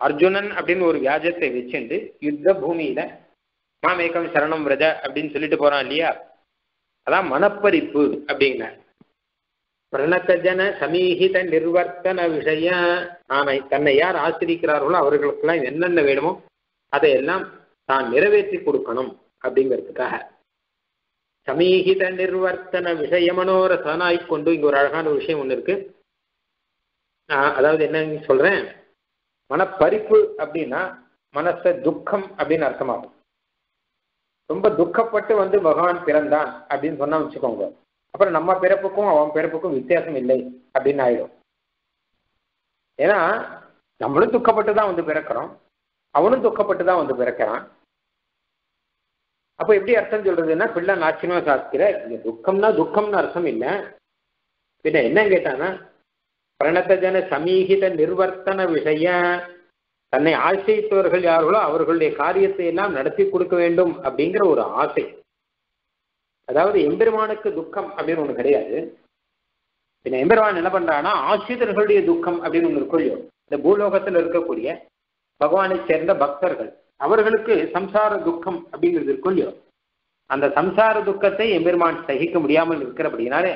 S1: அர்ஜுனன் அப்படின்னு ஒரு வியாஜத்தை வச்சுட்டு யுத்த பூமியில மாமேக்கம் சரணம் விரஜ அப்படின்னு சொல்லிட்டு போறான் இல்லையா? அதான் மனப்பறிப்பு அப்படிங்கிற பிரணத்தஜன சமீகித நிர்வர்த்தன விஷய நானை தன்னை யார் ஆசிரிக்கிறார்களோ அவர்களுக்கெல்லாம் என்னென்ன வேணுமோ அதையெல்லாம் தான் நிறைவேற்றி கொடுக்கணும் அப்படிங்கிறதுக்காக. சமீகித நிர்வர்த்தன விஷய மனோரசனாய் கொண்டு இங்க ஒரு அழகான விஷயம் ஒன்று இருக்கு. அதாவது என்ன சொல்றேன். மனப்பறிப்பு அப்படின்னா மனச துக்கம் அப்படின்னு அர்த்தமாகும். ரொம்ப துக்கப்பட்டு வந்து பகவான் பிறந்தான் அப்படின்னு சொன்னா வச்சுக்கோங்க. அப்புறம் நம்ம பிறப்புக்கும் அவன் பிறப்புக்கும் வித்தியாசம் இல்லை அப்படின்னு ஆயிடும். ஏன்னா நம்மளும் துக்கப்பட்டு தான் வந்து பிறக்கிறோம். அவனும் துக்கப்பட்டு தான் வந்து பிறக்கிறான். அப்போ எப்படி அர்த்தம் சொல்றதுன்னா பிள்ளை ஆச்சரியமா சாஸ்திர இந்த துக்கம்னா துக்கம்னு அர்த்தம் இல்லை. பின்ன என்ன கேட்டானா பிரணத்த ஜன சமீகித நிர்வர்த்தன விஷய தன்னை ஆசைத்தவர்கள் யார்களோ அவர்களுடைய காரியத்தை எல்லாம் நடத்தி கொடுக்க வேண்டும் அப்படிங்கிற ஒரு ஆசை. அதாவது எம்பெருமானுக்கு துக்கம் அப்படின்னு ஒன்று கிடையாது. பின்ன எம்பெருமான் என்ன பண்றான்னா ஆசிரியர்களுடைய துக்கம் அப்படின்னு ஒன்று இருக்கும் இந்த பூலோகத்தில் இருக்கக்கூடிய பகவானை சேர்ந்த பக்தர்கள் அவர்களுக்கு சம்சார துக்கம் அப்படிங்கிறது இருக்கும் அந்த சம்சார துக்கத்தை எம்பெருமான் சகிக்க முடியாமல் இருக்கிறபடினாலே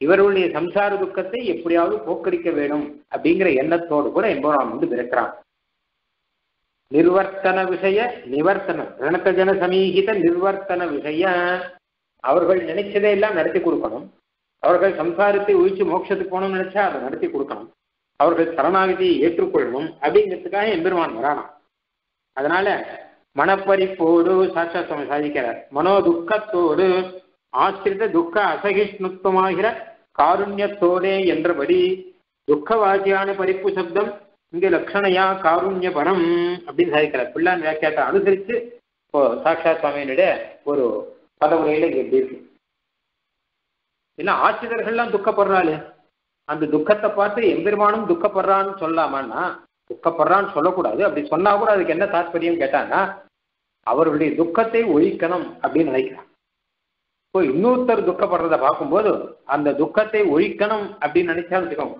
S1: இவர்களுடைய சம்சார துக்கத்தை எப்படியாவது போக்கடிக்க வேணும் அப்படிங்கிற எண்ணத்தோடு கூட எம்பெருமான் வந்து பிறக்கிறான் நிர்வர்த்தன விஷய நிவர்த்தனம் ரணத்தஜன சமீகித நிர்வர்த்தன விஷய அவர்கள் நினைச்சதை எல்லாம் நடத்தி கொடுக்கணும். அவர்கள் சம்சாரத்தை ஒழிச்சு மோட்சத்துக்கு போகணும்னு நினைச்சா அதை நடத்தி கொடுக்கணும். அவர்கள் சரணாகதியை ஏற்றுக்கொள்ளணும் அப்படிங்கிறதுக்காக எம்பெருமான் வரானாம். அதனால மனப்பறிப்போடு சாட்சா சுவாமி சாதிக்கிறார். மனோ துக்கத்தோடு ஆசிரித துக்க அசகிஷ்ணுத்துவமாகிற காருண்யத்தோடே என்றபடி துக்கவாசியான பறிப்பு சப்தம் இங்க லக்ஷணையா காருண்ய பரம் அப்படின்னு சாதிக்கிறார். பிள்ளான் வியாக்கியத்தை அனுசரித்து இப்போ சாட்சா சுவாமியினுடைய ஒரு பதவுரையில இங்க எப்படி இருக்கு இல்லை ஆசிரியர்கள்லாம் துக்கப்படுறாளு? அந்த துக்கத்தை பார்த்து எம்பெருமானும் துக்கப்படுறான்னு சொல்லாமான்னா துக்கப்படுறான்னு சொல்லக்கூடாது. அப்படி சொன்னா கூட அதுக்கு என்ன தாற்பயம் கேட்டான்னா அவருடைய துக்கத்தை ஒழிக்கணும் அப்படின்னு நினைக்கிறான். இப்போ இன்னொருத்தர் துக்கப்படுறத பார்க்கும்போது அந்த துக்கத்தை ஒழிக்கணும் அப்படின்னு நினைச்சா வச்சுக்கோங்க.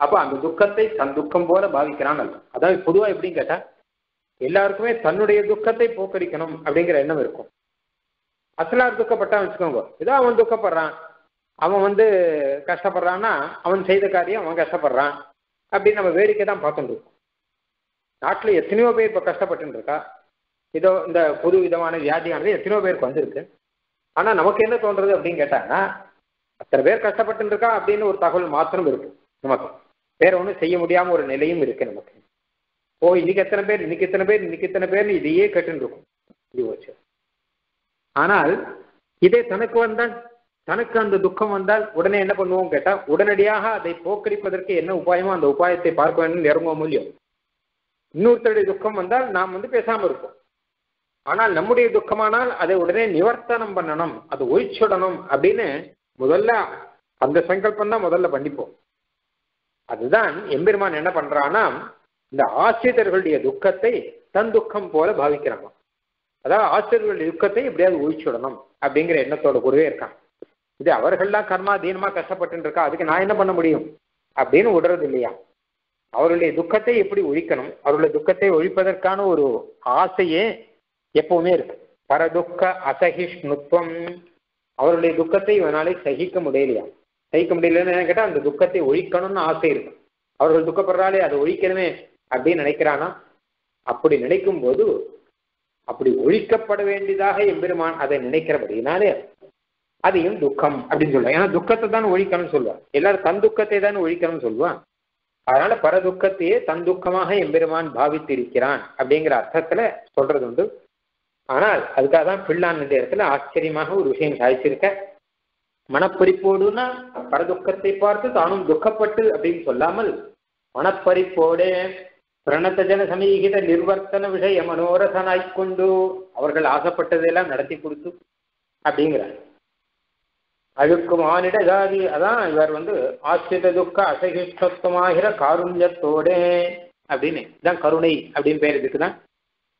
S1: அப்போ அந்த துக்கத்தை தன் துக்கம் போல பாவிக்கிறான் அதாவது பொதுவாக எப்படின்னு கேட்டா எல்லாருக்குமே தன்னுடைய துக்கத்தை போக்கடிக்கணும் அப்படிங்கிற எண்ணம் இருக்கும். அசலார் துக்கப்பட்டான் வச்சுக்கோங்க. ஏதோ அவன் துக்கப்படுறான். அவன் வந்து கஷ்டப்படுறான்னா அவன் செய்த காரியம் அவன் கஷ்டப்படுறான். அப்படின்னு நம்ம வேடிக்கை தான் பார்த்துட்டு இருக்கோம். நாட்டில் எத்தனையோ பேர் இப்போ கஷ்டப்பட்டு இருக்கா? இதோ இந்த புது விதமான வியாதியானது எத்தனையோ பேருக்கு வந்திருக்கு. ஆனால் நமக்கு என்ன தோன்றது அப்படின்னு கேட்டாங்கன்னா அத்தனை பேர் கஷ்டப்பட்டு இருக்கா அப்படின்னு ஒரு தகவல் மாத்திரம் இருக்கு நமக்கு. வேற ஒன்றும் செய்ய முடியாமல் ஒரு நிலையும் இருக்கு நமக்கு. ஓ இன்னைக்கு எத்தனை பேர் இன்னைக்கு எத்தனை பேர் இன்னைக்கு எத்தனை பேர்னு இதையே கேட்டுன்னு இருக்கும். இது வச்சு. ஆனால் இதே தனக்கு வந்தால் தனக்கு அந்த துக்கம் வந்தால் உடனே என்ன பண்ணுவோம் கேட்டா உடனடியாக அதை போக்கடிப்பதற்கு என்ன உபாயமோ அந்த உபாயத்தை பார்க்க வேண்டும் இறங்குவோம் முடியும் இன்னொருத்தருடைய துக்கம் வந்தால் நாம் வந்து பேசாம இருப்போம். ஆனால் நம்முடைய துக்கமானால் அதை உடனே நிவர்த்தனம் பண்ணணும் அது ஒழிச்சுடணும் அப்படின்னு முதல்ல அந்த சங்கல்பம் தான் முதல்ல பண்ணிப்போம். அதுதான் எம்பெருமான் என்ன பண்றான்னா இந்த ஆசிரியர்களுடைய துக்கத்தை தன் துக்கம் போல பாவிக்கிறோம் அதாவது ஆசிரியர்களுடைய துக்கத்தை எப்படியாவது ஒழிச்சுடணும் அப்படிங்கிற எண்ணத்தோட கூடவே இருக்கான் இது அவர்கள்லாம் கர்மா தீனமா கஷ்டப்பட்டு இருக்கா அதுக்கு நான் என்ன பண்ண முடியும்? அப்படின்னு விடுறது இல்லையா? அவருடைய துக்கத்தை எப்படி ஒழிக்கணும்? அவருடைய துக்கத்தை ஒழிப்பதற்கான ஒரு ஆசையே எப்பவுமே இருக்கு. பரதுக்க அசகிஷ்ணுத்வம். அவருடைய துக்கத்தை இவனாலே சகிக்க முடியலையா? சகிக்க முடியலன்னு கேட்டால் அந்த துக்கத்தை ஒழிக்கணும்னு ஆசை இருக்கு. அவர்கள் துக்கப்படுறாலே அதை ஒழிக்கணுமே அப்படின்னு நினைக்கிறானா? அப்படி நினைக்கும் போது அப்படி ஒழிக்கப்பட வேண்டியதாக எம்பெருமான் அதை நினைக்கிறபடினாலே அதையும் துக்கம் அப்படின்னு சொல்லுவான் ஏன்னா துக்கத்தை தான் ஒழிக்கணும்னு சொல்லுவான் எல்லாரும் தன் துக்கத்தை தான் ஒழிக்கணும்னு சொல்லுவான் அதனால பரதுக்கத்தையே தன் துக்கமாக எம்பெருமான் பாவித்திருக்கிறான் அப்படிங்கிற அர்த்தத்துல சொல்றது உண்டு. ஆனால் அதுக்காக தான் பிள்ளான் இடத்துல ஆச்சரியமாக ஒரு விஷயம் சாதிச்சிருக்க. மனப்பறிப்போடுனா பரதுக்கத்தை பார்த்து தானும் துக்கப்பட்டு அப்படின்னு சொல்லாமல் மனப்பறிப்போடே பிரணத்த ஜன சமீகித நிர்வர்த்தன விஷய மனோரசனாய்க்கொண்டு அவர்கள் ஆசைப்பட்டதெல்லாம் நடத்தி கொடுத்து அப்படிங்கிறார். அழுக்கு மானிட ஜாதி அதான் இவர் வந்து ஆசிரித துக்க அசகிஷ்டத்துவமாகிற காருண்யத்தோடே அப்படின்னு இதான் கருணை அப்படின்னு பேர் இதுக்குதான்.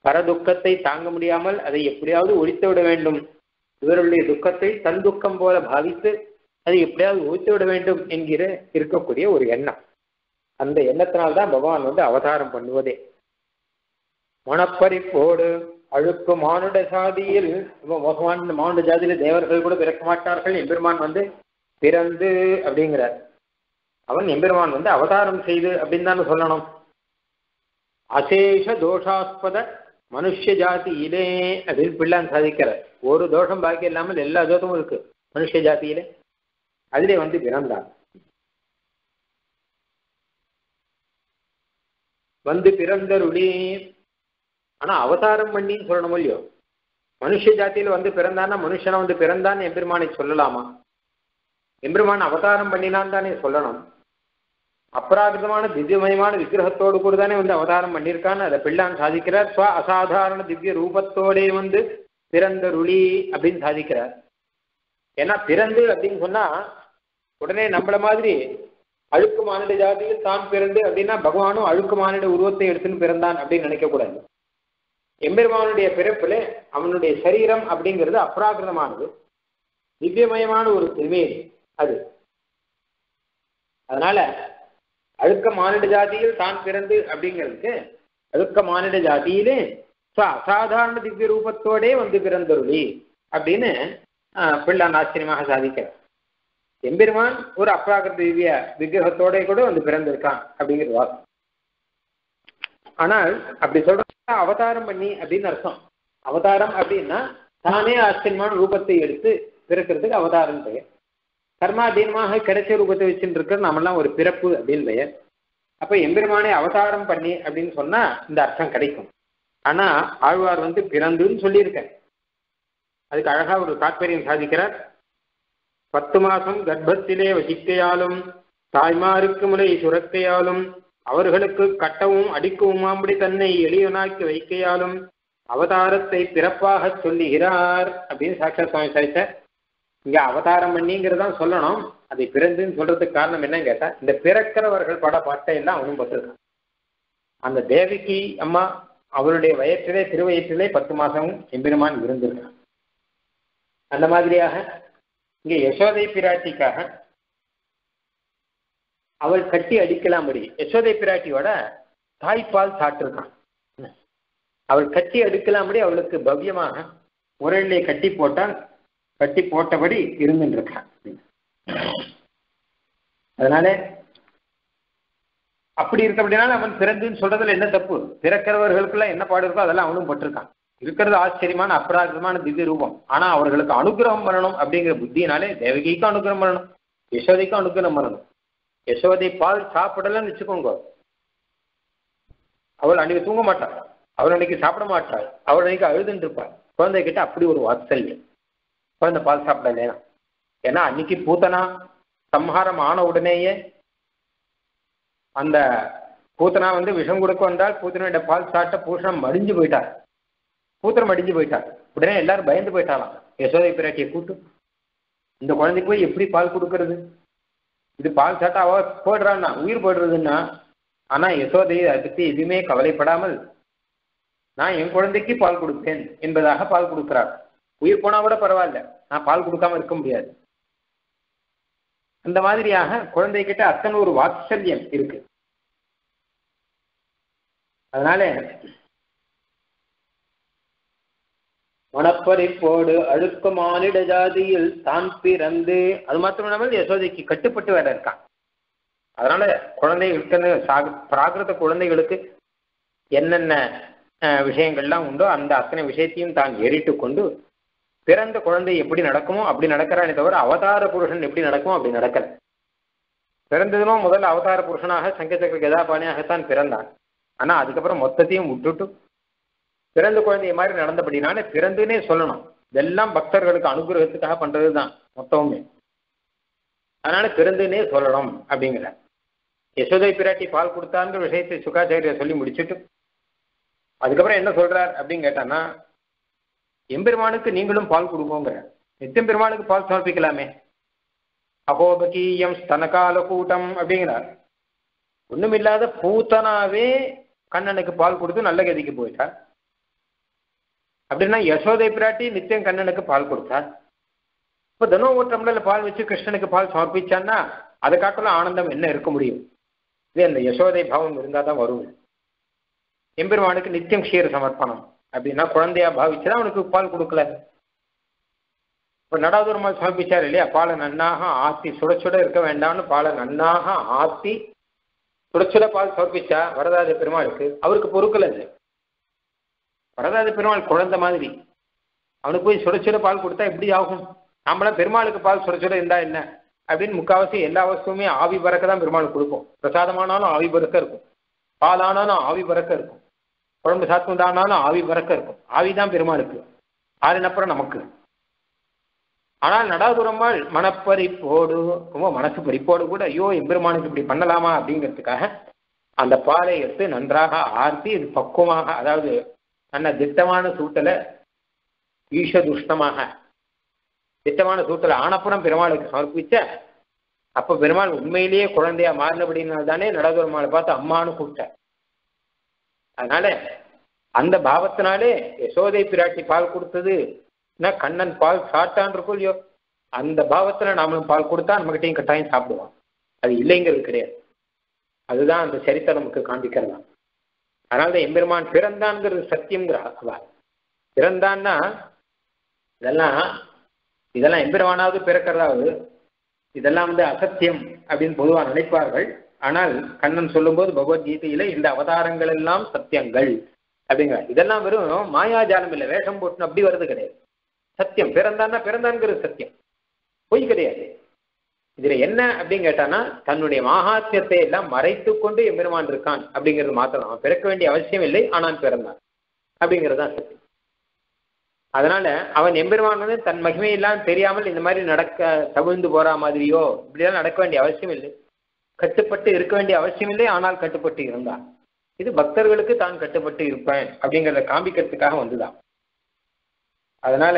S1: பரதுக்கத்தை தாங்க முடியாமல் அதை எப்படியாவது ஒழித்து விட வேண்டும். இவருடைய துக்கத்தை தன் துக்கம் போல பாவித்து அதை எப்படியாவது ஒழித்து விட வேண்டும் என்கிற இருக்கக்கூடிய ஒரு எண்ணம். அந்த எண்ணத்தினால்தான் பகவான் வந்து அவதாரம் பண்ணுவதே. மனப்பறிப்போடு அழுக்கு மானுட சாதியில் பகவான் மானுட ஜாதியில தேவர்கள் கூட பிறக்க மாட்டார்கள் எம்பெருமான் வந்து பிறந்து அப்படிங்கிறார். அவன் எம்பெருமான் வந்து அவதாரம் செய்து அப்படின்னு தானே சொல்லணும். அசேஷ தோஷாஸ்பத மனுஷ ஜாதியிலே அப்படின்னு பிள்ளான் சாதிக்கிறார். ஒரு தோஷம் பாக்கி இல்லாமல் எல்லா தோஷமும் இருக்கு மனுஷ ஜாதியிலே. அதிலே வந்து பிறந்தான். வந்து பிறந்தருளி. ஆனா அவதாரம் பண்ணின்னு சொல்லணும் இல்லையோ? மனுஷ ஜாத்தியில வந்து பிறந்தானா மனுஷனை வந்து பிறந்தான்னு எம்பெருமானை சொல்லலாமா? எம்பெருமான் அவதாரம் பண்ணினான் தானே சொல்லணும். அப்ராகிருதமான திவ்யமயமான விக்கிரகத்தோடு கூட தானே வந்து அவதாரம் பண்ணியிருக்கான்னு அதை பிள்ளான் சாதிக்கிறார். ஸ்வ அசாதாரண திவ்ய ரூபத்தோடே வந்து பிறந்தருளி அப்படின்னு சாதிக்கிறார். ஏன்னா பிறந்து அப்படின்னு சொன்னா உடனே நம்மள மாதிரி அழுக்கு மானிட ஜாதியில் தான் பிறந்து அப்படின்னா பகவானும் அழுக்கு மானிட உருவத்தை எடுத்துன்னு பிறந்தான் அப்படின்னு நினைக்கக்கூடாது எம்பெருமானுடைய பிறப்புல அவனுடைய சரீரம் அப்படிங்கிறது அப்ராகிருதமானது. திவ்யமயமான ஒரு திருமேனி அது. அதனால அழுக்க மானிட ஜாதியில் தான் பிறந்து அப்படிங்கிறதுக்கு அழுக்க மானிட ஜாதியிலே அசாதாரண திவ்ய ரூபத்தோடே வந்து பிறந்தருளி அப்படின்னு பிள்ளான் ஆச்சரியமாக சாதிக்கிறார். எம்பெருமான் ஒரு அப்ராகிருத திவ்ய விக்கிரகத்தோட கூட வந்து பிறந்திருக்கான் அப்படிங்கிறது வாசம் ஆனால் அப்படி சொல்ற அவதாரம் பண்ணி அப்படின்னு அர்த்தம். அவதாரம் அப்படின்னா தானே ஆச்சரியமான ரூபத்தை எடுத்து பிறக்கிறதுக்கு அவதாரம் பெயர். கர்மாதீனமாக கிடைச்ச ரூபத்தை வச்சுட்டு இருக்கிற நம்மளாம் ஒரு பிறப்பு அப்படின்னு பெயர். அப்ப எம்பெருமானை அவதாரம் பண்ணி அப்படின்னு சொன்னா இந்த அர்த்தம் கிடைக்கும். ஆனா ஆழ்வார் வந்து பிறந்துன்னு சொல்லியிருக்க அதுக்கு அழகா ஒரு தாற்பயம் சாதிக்கிறார். பத்து மாசம் கர்ப்பத்திலே வசிக்கையாலும் தாய்மாருக்கு முறை சுரக்கையாலும் அவர்களுக்கு கட்டவும் அடிக்கவுமாம்படி தன்னை எளியனாக்கி வைக்கையாலும் அவதாரத்தை பிறப்பாக சொல்லுகிறார் அப்படின்னு சாட்சா சுவாமி சாதிச்சார். இங்க அவதாரம் பண்ணிங்கிறதான் சொல்லணும். அதை பிறந்துன்னு சொல்றதுக்கு காரணம் என்னன்னு கேட்டா இந்த பிறக்கிறவர்கள் பட பாட்டை அவனும் பட்டிருக்கான் அந்த தேவிக்கு அம்மா அவருடைய வயிற்றிலே திருவயிற்றிலே பத்து மாசமும் எம்பெருமான் இருந்திருக்கான். அந்த மாதிரியாக இங்கே யசோதை பிராட்டிக்காக அவள் கட்டி அடிக்கலாம்படி யசோதை பிராட்டியோட தாய்ப்பால் சாட்டிருக்கான் அவள் கட்டி அடுக்கலாம்படி அவளுக்கு பவ்யமாக உரலிலே கட்டி போட்டால் கட்டி போட்டபடி இருந்துருக்கான் அதனால அப்படி இருக்கப்படினாலும் அவன் பிறந்துன்னு சொல்றதுல என்ன தப்பு? பிறக்கிறவர்களுக்குள்ள என்ன பாடு இருக்கோ அதெல்லாம் அவனும் பட்டிருக்கான். இருக்கிறது ஆச்சரியமான அபராதமான திவ்ய ரூபம். ஆனா அவர்களுக்கு அனுகிரகம் பண்ணணும் அப்படிங்கிற புத்தியினாலே தேவகிக்கும் அனுகிரகம் பண்ணணும். யசோதைக்கும் அனுகிரகம் பண்ணணும். யசோதை பால் சாப்பிடலன்னு வச்சுக்கோங்க. அவள் அன்னைக்கு தூங்க மாட்டாள் அவள் அன்னைக்கு சாப்பிட மாட்டாள் அவள் அன்னைக்கு அழுதுன்னு இருப்பாள் குழந்தைகிட்ட அப்படி ஒரு வாத்சல்யம். குழந்தை பால் சாப்பிடலாம் ஏன்னா அன்னைக்கு பூத்தனா சம்ஹாரம் ஆன உடனேயே அந்த பூத்தனா வந்து விஷம் கொடுக்க வந்தால் பூத்தனோட பால் சாப்பிட்ட பூஷணம் மடிஞ்சு போயிட்டார். கூத்திரம் அடிஞ்சு போயிட்டான் உடனே எல்லாரும் பயந்து போயிட்டாலாம் யசோதை பிராட்டியை கூட்டு இந்த குழந்தைக்கு போய் எப்படி பால் கொடுக்கறது? இது பால் சாட்டா அவ போடுறான்னா உயிர் போடுறதுன்னா ஆனா யசோதை அதை பத்தி எதுவுமே கவலைப்படாமல் நான் என் குழந்தைக்கு பால் கொடுப்பேன் என்பதாக பால் கொடுக்கிறார். உயிர் போனா கூட பரவாயில்ல. நான் பால் கொடுக்காம இருக்க முடியாது. அந்த மாதிரியாக குழந்தைகிட்ட அத்தனை ஒரு வாத்சல்யம் இருக்கு. அதனால மனப்பறிப்போடு அழுக்க மானிட ஜாதியில் தான் பிறந்து அது மாத்திரமில்லாமல் யசோதைக்கு கட்டுப்பட்டு வேற இருக்கான். அதனால குழந்தைகளுக்கு சாக பிராகிருத குழந்தைகளுக்கு என்னென்ன விஷயங்கள்லாம் உண்டோ அந்த அத்தனை விஷயத்தையும் தான் எரிட்டு கொண்டு பிறந்த குழந்தை எப்படி நடக்குமோ அப்படி நடக்கிறானே தவிர அவதார புருஷன் எப்படி நடக்குமோ அப்படி நடக்கல. பிறந்ததுமோ முதல்ல அவதார புருஷனாக சங்கச்சக்கர கதாபாணியாகத்தான் பிறந்தான். ஆனா அதுக்கப்புறம் மொத்தத்தையும் விட்டுட்டு பிறந்த குழந்தைய மாதிரி நடந்தபடினாலே பிறந்துன்னே சொல்லணும். இதெல்லாம் பக்தர்களுக்கு அனுகிரகத்துக்காக பண்றதுதான் மொத்தமுமே. அதனால பிறந்துன்னே சொல்லணும் அப்படிங்கிற. யசோதை பிராட்டி பால் கொடுத்தான்ற விஷயத்தை சுகாச்சாரியர் சொல்லி முடிச்சுட்டு அதுக்கப்புறம் என்ன சொல்றார் அப்படின்னு கேட்டான்னா எம்பெருமானுக்கு நீங்களும் பால் கொடுங்கிற நித்தியம் பெருமானுக்கு பால் சமர்ப்பிக்கலாமே. அகோபகீயம் ஸ்தனகால கூட்டம் அப்படிங்கிறார். ஒண்ணுமில்லாத பூத்தனாவே கண்ணனுக்கு பால் கொடுத்து நல்ல கதிக்கு போயிட்டார். அப்படின்னா யசோதை பிராட்டி நித்தியம் கண்ணனுக்கு பால் கொடுத்தா? இப்போ தினம் ஒரு டம்ளர்ல பால் வச்சு கிருஷ்ணனுக்கு பால் சமர்ப்பிச்சான்னா அதை ஆனந்தம் என்ன இருக்க முடியும்? இது அந்த யசோதை பாவம் இருந்தால் தான் வரும். எம்பெருமானுக்கு நித்தியம் க்ஷீர சமர்ப்பணம். அப்படின்னா குழந்தையா பாவிச்சுதான் அவனுக்கு பால் கொடுக்கல. இப்போ நடாதுரமால் சமர்ப்பிச்சார் இல்லையா? பாலை நன்னாக ஆத்தி சுட சுட இருக்க வேண்டாம்னு பாலை நன்னாக ஆத்தி சுட சுட பால் சமர்ப்பிச்சா வரதாஜ பெருமாளுக்கு அவருக்கு பொறுக்கல இல்லை வரதாஜ பெருமாள் குழந்தை மாதிரி. அவனுக்கு போய் சுட சுட பால் கொடுத்தா எப்படி ஆகும்? நம்மளாம் பெருமாளுக்கு பால் சுட சுட இருந்தா என்ன? அப்படின்னு முக்காவாசி எல்லா வஸ்துவுமே ஆவி பறக்க தான் பெருமாள் கொடுக்கும் பிரசாதமானாலும் ஆவி பறக்க இருக்கும். பால் ஆனாலும் ஆவி பறக்க இருக்கும். குழம்பு சாத்துந்தானாலும் ஆவி பறக்க இருக்கும். ஆவி தான் பெருமாளுக்கு ஆறினப்புறம் நமக்கு. ஆனால் நடாதுரம்மாள் மனப்பறிப்போடு ரொம்ப மனசு பறிப்போடு கூட ஐயோ எம்பெருமானுக்கு இப்படி பண்ணலாமா அப்படிங்கிறதுக்காக அந்த பாலை எடுத்து நன்றாக ஆர்த்தி இது பக்குவமாக அதாவது நல்ல திட்டமான சூட்டலை ஈஷதுஷ்ணமாக திட்டமான சூட்டலை ஆனப்புறம் பெருமாளுக்கு சமர்ப்பிச்ச அப்போ பெருமாள் உண்மையிலேயே குழந்தையா மாறினபடினால் தானே நடதுரமாளை பார்த்து அம்மானு கூப்பிட்டார். அதனால அந்த பாவத்தினாலே யசோதை பிராட்டி பால் கொடுத்தது கண்ணன் பால் சாட்டான் இருக்கும் இல்லையோ அந்த பாவத்தில் நாமளும் பால் கொடுத்தா நம்மகிட்டையும் கட்டாயம் சாப்பிடுவான். அது இல்லைங்கிறது கிடையாது. அதுதான் அந்த சரித்திரம் நமக்கு காண்பிக்கிறதான் அதனாலதான் எம்பெருமான் பிறந்தான்ங்கிறது சத்தியம்ங்கிற அவ பிறந்தான்னா இதெல்லாம் இதெல்லாம் எம்பெருமானாவது பிறக்கிறதாவது இதெல்லாம் வந்து அசத்தியம் அப்படின்னு பொதுவாக நினைப்பார்கள். ஆனால் கண்ணன் சொல்லும்போது பகவத்கீதையில இந்த அவதாரங்கள் எல்லாம் சத்தியங்கள் அப்படிங்கிற இதெல்லாம் வெறும் மாயாஜாலம் இல்லை வேஷம் போட்டுன்னு அப்படி வருது கிடையாது. சத்தியம் பிறந்தான்னா பிறந்தான்ங்கிறது சத்தியம். பொய் கிடையாது. இதுல என்ன அப்படின்னு கேட்டானா தன்னுடைய மகாத்தியத்தை எல்லாம் மறைத்து கொண்டு எம்பெருமான் இருக்கான் அப்படிங்கிறது மாத்திரம். அவன் பிறக்க வேண்டிய அவசியம் இல்லை ஆனால் பிறந்தான். அப்படிங்கிறது தான் சத்தியம். அதனால அவன் எம்பெருமான் வந்து தன் மகிமையெல்லாம் தெரியாமல் இந்த மாதிரி நடக்க தவிழ்ந்து போற மாதிரியோ இப்படியெல்லாம் நடக்க வேண்டிய அவசியம் இல்லை. கட்டுப்பட்டு இருக்க வேண்டிய அவசியம் இல்லை ஆனால் கட்டுப்பட்டு இருந்தான். இது பக்தர்களுக்கு தான் கட்டுப்பட்டு இருப்பேன் அப்படிங்கிறத காண்பிக்கிறதுக்காக வந்துதான். அதனால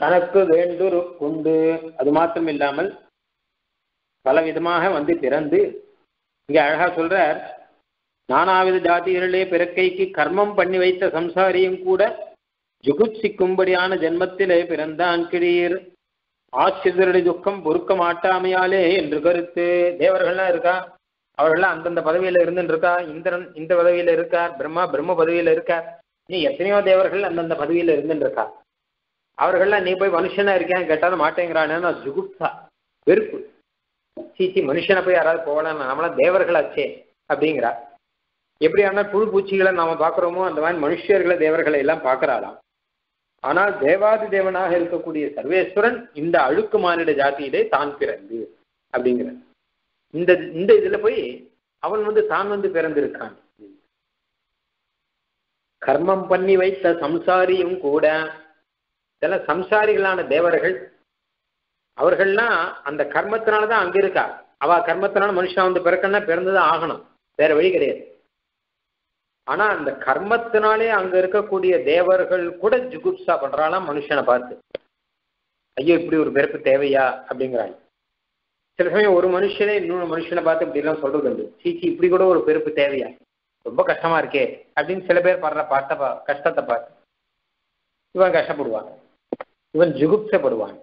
S1: தனக்கு வேண்டுரு உண்டு. அது மாத்திரம் இல்லாமல் பல விதமாக வந்து பிறந்து இங்க அழகா சொல்றார் நானாவித ஜாதிகளிலே பிறக்கைக்கு கர்மம் பண்ணி வைத்த சம்சாரியும் கூட ஜுகுப்சிக்கும்படியான ஜென்மத்திலே பிறந்தான் கிழீர் ஆசிரியருடைய துக்கம் பொறுக்க மாட்டாமையாலே என்று கருத்து. தேவர்கள்லாம் இருக்கா? அவர்கள்லாம் அந்தந்த பதவியில இருந்துட்டு இருக்கா இந்திரன் இந்த பதவியில இருக்கார் பிரம்மா பிரம்ம பதவியில இருக்கார். நீ எத்தனையோ தேவர்கள் அந்தந்த பதவியில இருந்துட்டு இருக்கா அவர்கள்லாம் நீ போய் மனுஷனா இருக்கேன் கேட்டாலும் மாட்டேங்கிறானேன்னு ஜுகுப்சா வெறுப்பு. சீச்சி மனுஷனை போய் யாராவது போகலாம் நம்மளாம் தேவர்களாச்சே அப்படிங்கிறா. எப்படி ஆனால் புழு பூச்சிகளை நாம பார்க்குறோமோ அந்த மாதிரி மனுஷர்களை தேவர்களை எல்லாம் பார்க்கறாளாம். ஆனால் தேவாதி தேவனாக இருக்கக்கூடிய சர்வேஸ்வரன் இந்த அழுக்கு மானிட ஜாதியிலே தான் பிறந்து அப்படிங்கிற. இந்த இந்த இதுல போய் அவன் வந்து தான் வந்து பிறந்திருக்கான். கர்மம் பண்ணி வைத்த சம்சாரியும் கூட சில சம்சாரிகளான தேவர்கள் அவர்கள்லாம் அந்த கர்மத்தினால தான் அங்க இருக்கா? அவ கர்மத்தினால மனுஷன் வந்து பிறக்கன்னா பிறந்துதான் ஆகணும். வேற வழி கிடையாது. ஆனா அந்த கர்மத்தினாலே அங்க இருக்கக்கூடிய தேவர்கள் கூட ஜுகுப்சா பண்றாலாம் மனுஷனை பார்த்து. ஐயோ இப்படி ஒரு பிறப்பு தேவையா? அப்படிங்கிறாங்க. சில சமயம் ஒரு மனுஷனே இன்னொரு மனுஷனை பார்த்து இப்படி எல்லாம் சொல்றது உண்டு. சீச்சி இப்படி கூட ஒரு பிறப்பு தேவையா? ரொம்ப கஷ்டமா இருக்கே. அப்படின்னு சில பேர் படுற பாட்ட கஷ்டத்தை பார்த்து. இவன் கஷ்டப்படுவான். இவன் ஜுகுப்சப்படுவான்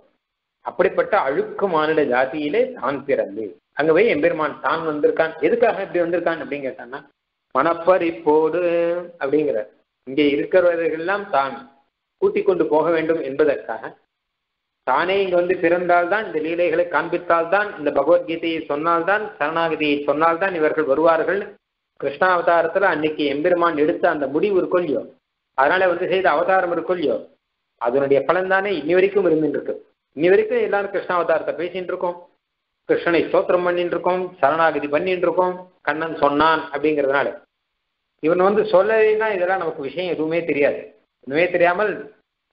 S1: அப்படிப்பட்ட அழுக்கு மானிட ஜாதியிலே தான் பிறந்து அங்க போய் எம்பெருமான் தான் வந்திருக்கான். எதுக்காக இப்படி வந்திருக்கான் அப்படின்னு கேட்டான்னா மனப்பறிப்போடு அப்படிங்கிற இங்கே இருக்கிறவர்களெல்லாம் தான் கூட்டிக் கொண்டு போக வேண்டும் என்பதற்காக தானே இங்க வந்து பிறந்தால்தான் இந்த லீலைகளை காண்பித்தால்தான் இந்த பகவத்கீதையை சொன்னால்தான் சரணாகதியை சொன்னால்தான் இவர்கள் வருவார்கள். கிருஷ்ணாவதாரத்துல அன்னைக்கு எம்பெருமான் எடுத்த அந்த முடிவு இருக்கொல்லியோ? அதனால வந்து செய்த அவதாரம் இருக்கொல்லியோ? அதனுடைய பலன் தானே இன்னி வரைக்கும் இருந்துட்டு இருக்கு இன்னி வரைக்கும் எல்லாரும் கிருஷ்ணாவதாரத்தை பேசிட்டு இருக்கோம் கிருஷ்ணனை ஸ்தோத்திரம் பண்ணிட்டு இருக்கோம் சரணாகதி பண்ணிட்டு இருக்கோம் கண்ணன் சொன்னான் அப்படிங்கிறதுனால. இவன் வந்து சொல்லலைன்னா இதெல்லாம் நமக்கு விஷயம் எதுவுமே தெரியாது. எதுவுமே தெரியாமல்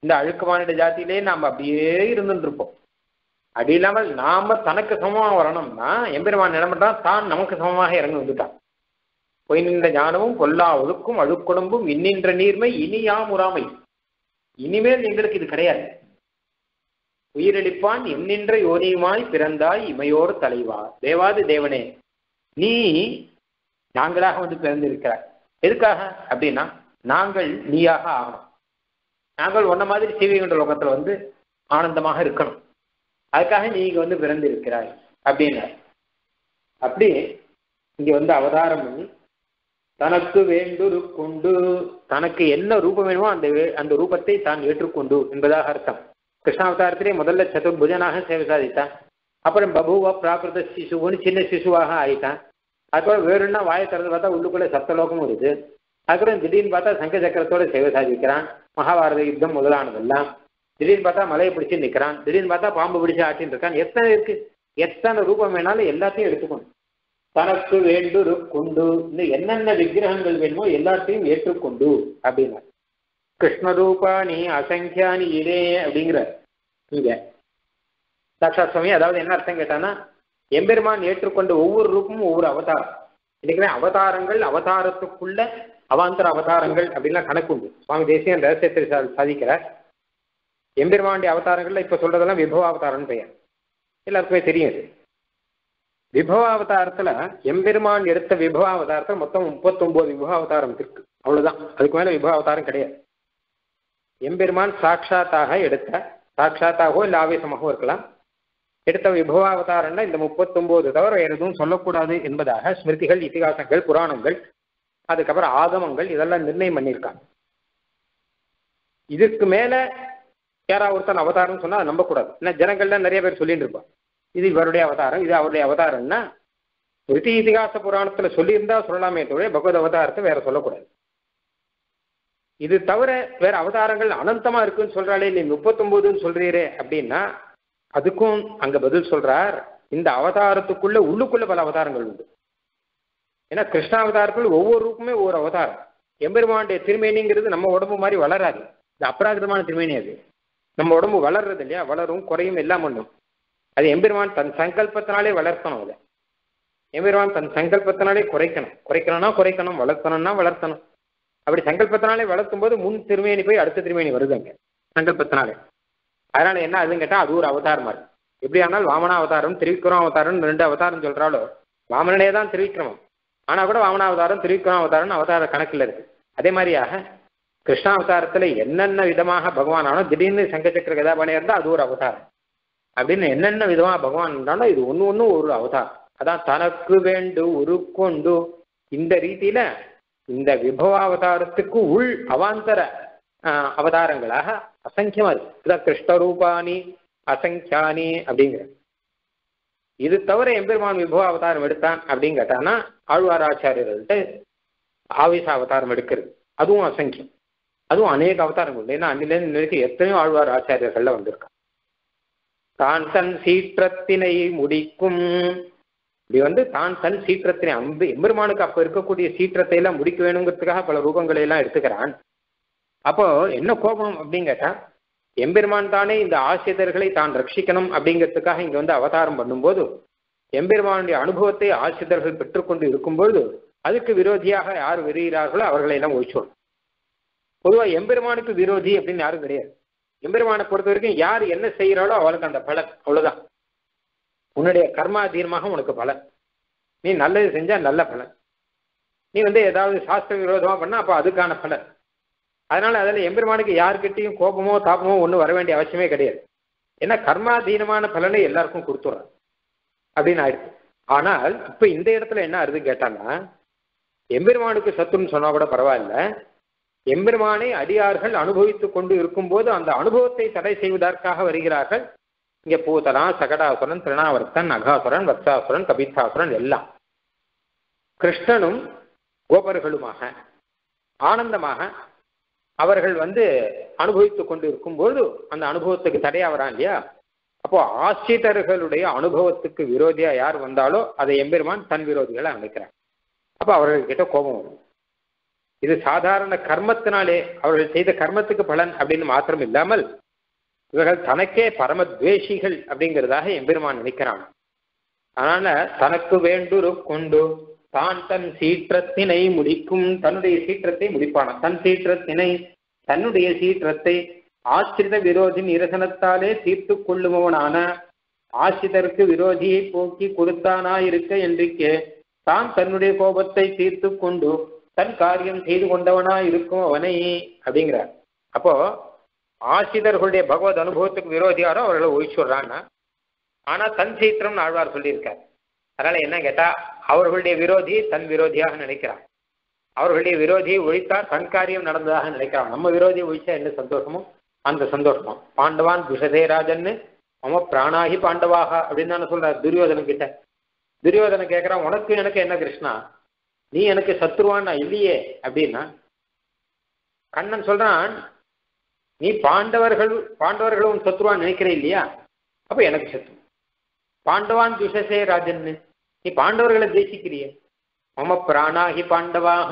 S1: இந்த அழுக்கமான ஜாத்தியிலே நாம் அப்படியே இருந்துட்டு இருப்போம் அப்படி இல்லாமல் நாம தனக்கு சமமாக வரணும்னா எம்பெருமான் நிலமட்டான் தான் நமக்கு சமமாக இறங்கி வந்துட்டான். பொய் நின்ற ஞானமும் பொல்லா ஒழுக்கும் அழுக்குடம்பும் இன்னின்ற நீர்மை இனியாம் உறாமை. இனிமேல் எங்களுக்கு இது கிடையாது. உயிரளிப்பான் எண்ணின்ற யோனியுமாய் பிறந்தாய் இமையோர் தலைவா. தேவாது தேவனே நீ நாங்களாக வந்து பிறந்திருக்கிறாய். எதுக்காக? அப்படின்னா நாங்கள் நீயாக ஆகணும். நாங்கள் ஒன்ன மாதிரி சீவிகண்ட லோகத்துல வந்து ஆனந்தமாக இருக்கணும். அதுக்காக நீ இங்க வந்து பிறந்திருக்கிறாய் அப்படின்னு அப்படி இங்க வந்து அவதாரம் பண்ணி தனக்கு வேண்டுரு கொண்டு தனக்கு என்ன ரூபம் வேணுமோ அந்த அந்த ரூபத்தை தான் ஏற்றுக்கொண்டு என்பதாக அர்த்தம். கிருஷ்ணாவதாரத்திலே முதல்ல சதுர்புஜனாக சேவை சாதித்தான். அப்புறம் பபுவா பிராகிருத சிசுன்னு சின்ன சிசுவாக ஆயிட்டான் அதுக்கப்புறம் வேறுன்னா வாயை திறந்து பார்த்தா உள்ளுக்குள்ளே சப்தலோகமும் இருக்கு அதுக்கப்புறம் திடீர்னு பார்த்தா சங்க சக்கரத்தோட சேவை சாதிக்கிறான். மகாபாரத யுத்தம் முதலானதெல்லாம். திடீர்னு பார்த்தா மலையை பிடிச்சு நிற்கிறான். திடீர்னு பார்த்தா பாம்பு பிடிச்சு ஆட்டின்னு இருக்கான். எத்தனை இருக்கு? எத்தனை ரூபம் வேணாலும் எல்லாத்தையும் எடுத்துக்கணும். தனக்கு வேண்டு கொண்டு இந்த என்னென்ன விக்கிரகங்கள் வேணுமோ எல்லாத்தையும் ஏற்றுக்கொண்டு அப்படின்னா. கிருஷ்ணரூபாணி அசங்கியானி இதே அப்படிங்கிற இங்க. சாட்சா சுவாமி அதாவது என்ன அர்த்தம் கேட்டானா எம்பெருமான் ஏற்றுக்கொண்ட ஒவ்வொரு ரூபமும் ஒவ்வொரு அவதாரம். இன்னைக்குமே அவதாரங்கள் அவதாரத்துக்குள்ள அவாந்தர அவதாரங்கள் அப்படின்லாம் கணக்கு உண்டு. சுவாமி தேசியன் ரகசியத்தை சா- சாதிக்கிறார். எம்பெருமானுடைய அவதாரங்கள்ல இப்ப சொல்றதெல்லாம் விபவ அவதாரம்னு பெயர். எல்லாருக்குமே தெரியும் இது. விபவ அவதாரத்துல எம்பெருமான் எடுத்த விபவ அவதாரத்துல மொத்தம் முப்பத்தொன்பது விபவ அவதாரம் இருக்கு. அவ்வளவுதான். அதுக்கு மேல விபவ அவதாரம் கிடையாது. எம்பெருமான் சாட்சாத்தாக எடுத்த சாட்சாத்தாகவோ இல்ல ஆவேசமாகவோ இருக்கலாம். எடுத்த விபவ அவதாரம்னா இந்த முப்பத்தொன்பது தவிர வேற எதுவும் சொல்லக்கூடாது என்பதாக ஸ்மிருதிகள் இத்திகாசங்கள் புராணங்கள் அதுக்கப்புறம் ஆகமங்கள் இதெல்லாம் நிர்ணயம் பண்ணியிருக்காங்க. இதுக்கு மேல யாராவது ஒருத்தன் அவதாரம் சொன்னா அதை நம்பக்கூடாது. ஏன்னா ஜனங்கள்லாம் நிறைய பேர் சொல்லிட்டு இருப்பான் இது இவருடைய அவதாரம் இது அவருடைய அவதாரம்னா ஸ்மிருதி இதிகாச புராணத்துல சொல்லியிருந்தா சொல்லலாமே தவிர பகவத் அவதாரத்தை வேற சொல்லக்கூடாது. இது தவிர வேற அவதாரங்கள் அனந்தமா இருக்குன்னு சொல்றாளே நீ முப்பத்தொன்பதுன்னு சொல்றீரே அப்படின்னா அதுக்கும் அங்க பதில் சொல்றார் இந்த அவதாரத்துக்குள்ள உள்ளுக்குள்ள பல அவதாரங்கள் உண்டு. ஏன்னா கிருஷ்ணாவதாரத்தில் ஒவ்வொரு ரூபமே ஒவ்வொரு அவதாரம். எம்பெருமானுடைய திருமேனிங்கிறது நம்ம உடம்பு மாதிரி வளராது. இது அப்ராகிருதமான திருமேனி அது. நம்ம உடம்பு வளர்றது இல்லையா வளரும் குறையும் எல்லாம் பண்ணும் அது எம்பெருமான் தன் சங்கல்பத்தினாலே வளர்த்தணும் அதை. எம்பெருமான் தன் சங்கல்பத்தினாலே குறைக்கணும். குறைக்கணும்னா குறைக்கணும் வளர்த்தணும்னா வளர்த்தணும். அப்படி சங்கல்பத்தினாலே வளர்க்கும் போது முன் திருமேனி போய் அடுத்த திருமேனி வருது அங்கே சங்கல்பத்தினாலே. அதனால என்ன அதுன்னு கேட்டால் அது ஒரு அவதாரமா இருக்கு. எப்படி ஆனால் வாமன அவதாரம் திருவிக்ரம அவதாரம் ரெண்டு அவதாரம் சொல்றாலோ வாமனனே தான் திருவிக்ரமம். ஆனா கூட வாமன அவதாரம் திரிவிக்ரம அவதாரம் அவதார கணக்கில் இருக்கு. அதே மாதிரியாக கிருஷ்ணாவதாரத்துல என்னென்ன விதமாக பகவான் ஆனோ திடீர்னு சங்கச்சக்கர கதாபாணியா இருந்தால் அது ஒரு அவதாரம். அப்படின்னு என்னென்ன விதமா பகவான் இருந்தாலும் இது ஒன்று ஒன்றும் ஒரு அவதாரம் அதான் தனக்கு வேண்டு உருக்கொண்டு இந்த ரீதியில இந்த விபவ அவதாரத்துக்கு உள் அவாந்தர அவதாரங்களாக அசங்கியமா இருக்கு. இதான் கிருஷ்ணரூபானி அசங்கியானி அப்படிங்கிற. இது தவிர எம்பெருமான் விபவ அவதாரம் எடுத்தான் அப்படின்னு கேட்டான்னா ஆழ்வார் ஆச்சாரியர்கள்ட்ட ஆவேச அவதாரம் எடுக்கிறது. அதுவும் அசங்கியம். அதுவும் அநேக அவதாரங்கள். உண்டு ஏன்னா அன்னிலேருந்து இன்ன வரைக்கும் எத்தனையோ ஆழ்வார் ஆச்சாரியர்கள்ல வந்திருக்கான் தான் தன் சீற்றத்தினை முடிக்கும். இப்படி வந்து தான் தன் சீற்றத்தினை அம்பு எம்பெருமானுக்கு அப்ப இருக்கக்கூடிய சீற்றத்தை எல்லாம் முடிக்க வேணுங்கிறதுக்காக பல ரூபங்களை எல்லாம் எடுத்துக்கிறான். அப்போ என்ன கோபம் அப்படின்னு கேட்டா எம்பெருமான் தானே இந்த ஆசிரியர்களை தான் ரட்சிக்கணும் அப்படிங்கிறதுக்காக இங்க வந்து அவதாரம் பண்ணும்போது எம்பெருமானுடைய அனுபவத்தை ஆசிரியர்கள் பெற்றுக்கொண்டு இருக்கும்பொழுது அதுக்கு விரோதியாக யார் வருகிறார்களோ அவர்களை எல்லாம் ஒழிச்சோம் பொதுவாக எம்பெருமானுக்கு விரோதி அப்படின்னு யாரும் கிடையாது. எம்பெருமானை பொறுத்த வரைக்கும் யார் என்ன செய்கிறாளோ அவளுக்கு அந்த பலன். அவ்வளோதான் உன்னுடைய கர்மாதீனமாக உனக்கு பலன். நீ நல்லது செஞ்சா நல்ல பலன். நீ வந்து ஏதாவது சாஸ்திர விரோதமா பண்ணா அப்போ அதுக்கான பலன். அதனால அதில் எம்பெருமானுக்கு யாருக்கிட்டையும் கோபமோ தாபமோ ஒன்றும் வர வேண்டிய அவசியமே கிடையாது. ஏன்னா கர்மாதீனமான பலனை எல்லாருக்கும் கொடுத்துட்றான் அப்படின்னு ஆயிடுச்சு. ஆனால் இப்போ இந்த இடத்துல என்ன ஆறுது கேட்டாங்கன்னா எம்பெருமானுக்கு சத்துன்னு சொன்னா கூட பரவாயில்ல. எம்பெருமானை அடியார்கள் அனுபவித்துக் கொண்டு இருக்கும்போது அந்த அனுபவத்தை தடை செய்வதற்காக வருகிறார்கள். இங்க பூதனா சகடாசுரன் திருணாவர்த்தன் அகாசுரன் வத்சாசுரன் கபித்தாசுரன் எல்லாம். கிருஷ்ணனும் கோபர்களுமாக ஆனந்தமாக அவர்கள் வந்து அனுபவித்துக் கொண்டு இருக்கும்போது அந்த அனுபவத்துக்கு தடையா வரான் இல்லையா? அப்போ ஆசிரியர்களுடைய அனுபவத்துக்கு விரோதியா யார் வந்தாலோ அதை எம்பெருமான் தன் விரோதிகளை அமைக்கிறார் அப்போ அவர்கள்கிட்ட கோபம் வரும். இது சாதாரண கர்மத்தினாலே அவர்கள் செய்த கர்மத்துக்கு பலன் அப்படின்னு மாத்திரம் இல்லாமல் இவர்கள் தனக்கே பரம துவேஷிகள் அப்படிங்கிறதாக எம்பெருமான் நினைக்கிறான். அதனால தனக்கு வேண்டுரு கொண்டு தான் தன் சீற்றத்தினை முடிக்கும் தன்னுடைய சீற்றத்தை முடிப்பான தன் சீற்றத்தினை தன்னுடைய சீற்றத்தை ஆசிரித விரோதி நிரசனத்தாலே தீர்த்து கொள்ளுபவனான ஆசிரிதருக்கு விரோதியை போக்கி கொடுத்தானா இருக்க என்றிக்கே தான் தன்னுடைய கோபத்தை தீர்த்து கொண்டு தன் காரியம் செய்து கொண்டவனா இருக்கும் அவனை அப்படிங்கிறார். அப்போ ஆசிரியர்களுடைய பகவத் அனுபவத்துக்கு விரோதியாரோ அவர்களை ஒழிச்சுடுறான்னா ஆனா தன் சீத்திரம் ஆழ்வார் சொல்லியிருக்கார். அதனால என்ன கேட்டா அவர்களுடைய விரோதி தன் விரோதியாக நினைக்கிறான். அவர்களுடைய விரோதியை ஒழித்தார் தன் காரியம் நடந்ததாக நினைக்கிறான். நம்ம விரோதியை ஒழிச்சா என்ன சந்தோஷமோ? அந்த சந்தோஷமா. பாண்டவான் துஷதே ராஜன்னு அவன் பிராணாகி பாண்டவாக அப்படின்னு தானே சொல்றார் துரியோதனன் கிட்ட. துரியோதனன் கேட்கிறான் உனக்கு எனக்கு என்ன கிருஷ்ணா? நீ எனக்கு சத்ருவான் இல்லையே அப்படின்னா கண்ணன் சொல்றான் நீ பாண்டவர்கள் பாண்டவர்களும் சத்ருவான்னு நினைக்கிற இல்லையா? அப்ப எனக்கு சத்ரு. பாண்டவான் துஷசே ராஜன்னு. நீ பாண்டவர்களை தேசிக்கிறிய. மம பிராணாகி பாண்டவாக.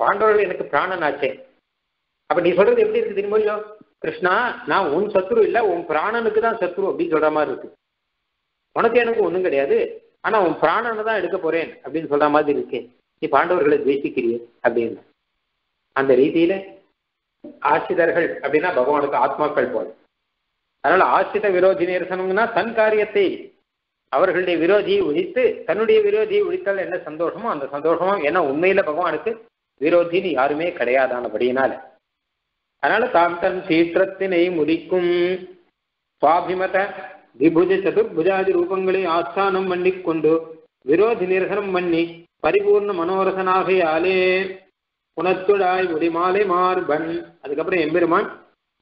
S1: பாண்டவர்கள் எனக்கு பிராணன் ஆச்சே அப்ப நீ சொல்றது எப்படி இருக்கு தெரியுமோ கிருஷ்ணா நான் உன் சத்ரு இல்ல உன் பிராணனுக்கு தான் சத்ரு அப்படின்னு சொல்ற மாதிரி இருக்கு. உனக்கு எனக்கு ஒன்றும் கிடையாது. ஆனா உன் பிராணனை தான் எடுக்க போறேன் அப்படின்னு சொல்ற மாதிரி இருக்கேன் நீ பாண்டவர்களை துவேசிக்கிறிய அப்படின்னு. அந்த ரீதியில ஆசிரியர்கள் அப்படின்னா பகவானுக்கு ஆத்மாக்கள் போல. அதனால ஆசிரித விரோதி நேர்சனம்னா தன் காரியத்தை அவர்களுடைய விரோதியை ஒழித்து தன்னுடைய விரோதியை ஒழித்தால் என்ன சந்தோஷமோ அந்த சந்தோஷமோ ஏன்னா உண்மையில பகவானுக்கு விரோதின்னு யாருமே கிடையாதானபடியினால. அதனால தாம் தன் சீற்றத்தினை முடிக்கும் சுவாபிமத விபுஜ சதுர்புஜாதி ரூபங்களை ஆஸ்தானம் பண்ணிக்கொண்டு விரோதி நிரசனம் பண்ணி பரிபூர்ண மனோரசனாகையாலே புனத்துழாய் முடி மாலை மார்பன். அதுக்கப்புறம் எம்பெருமான்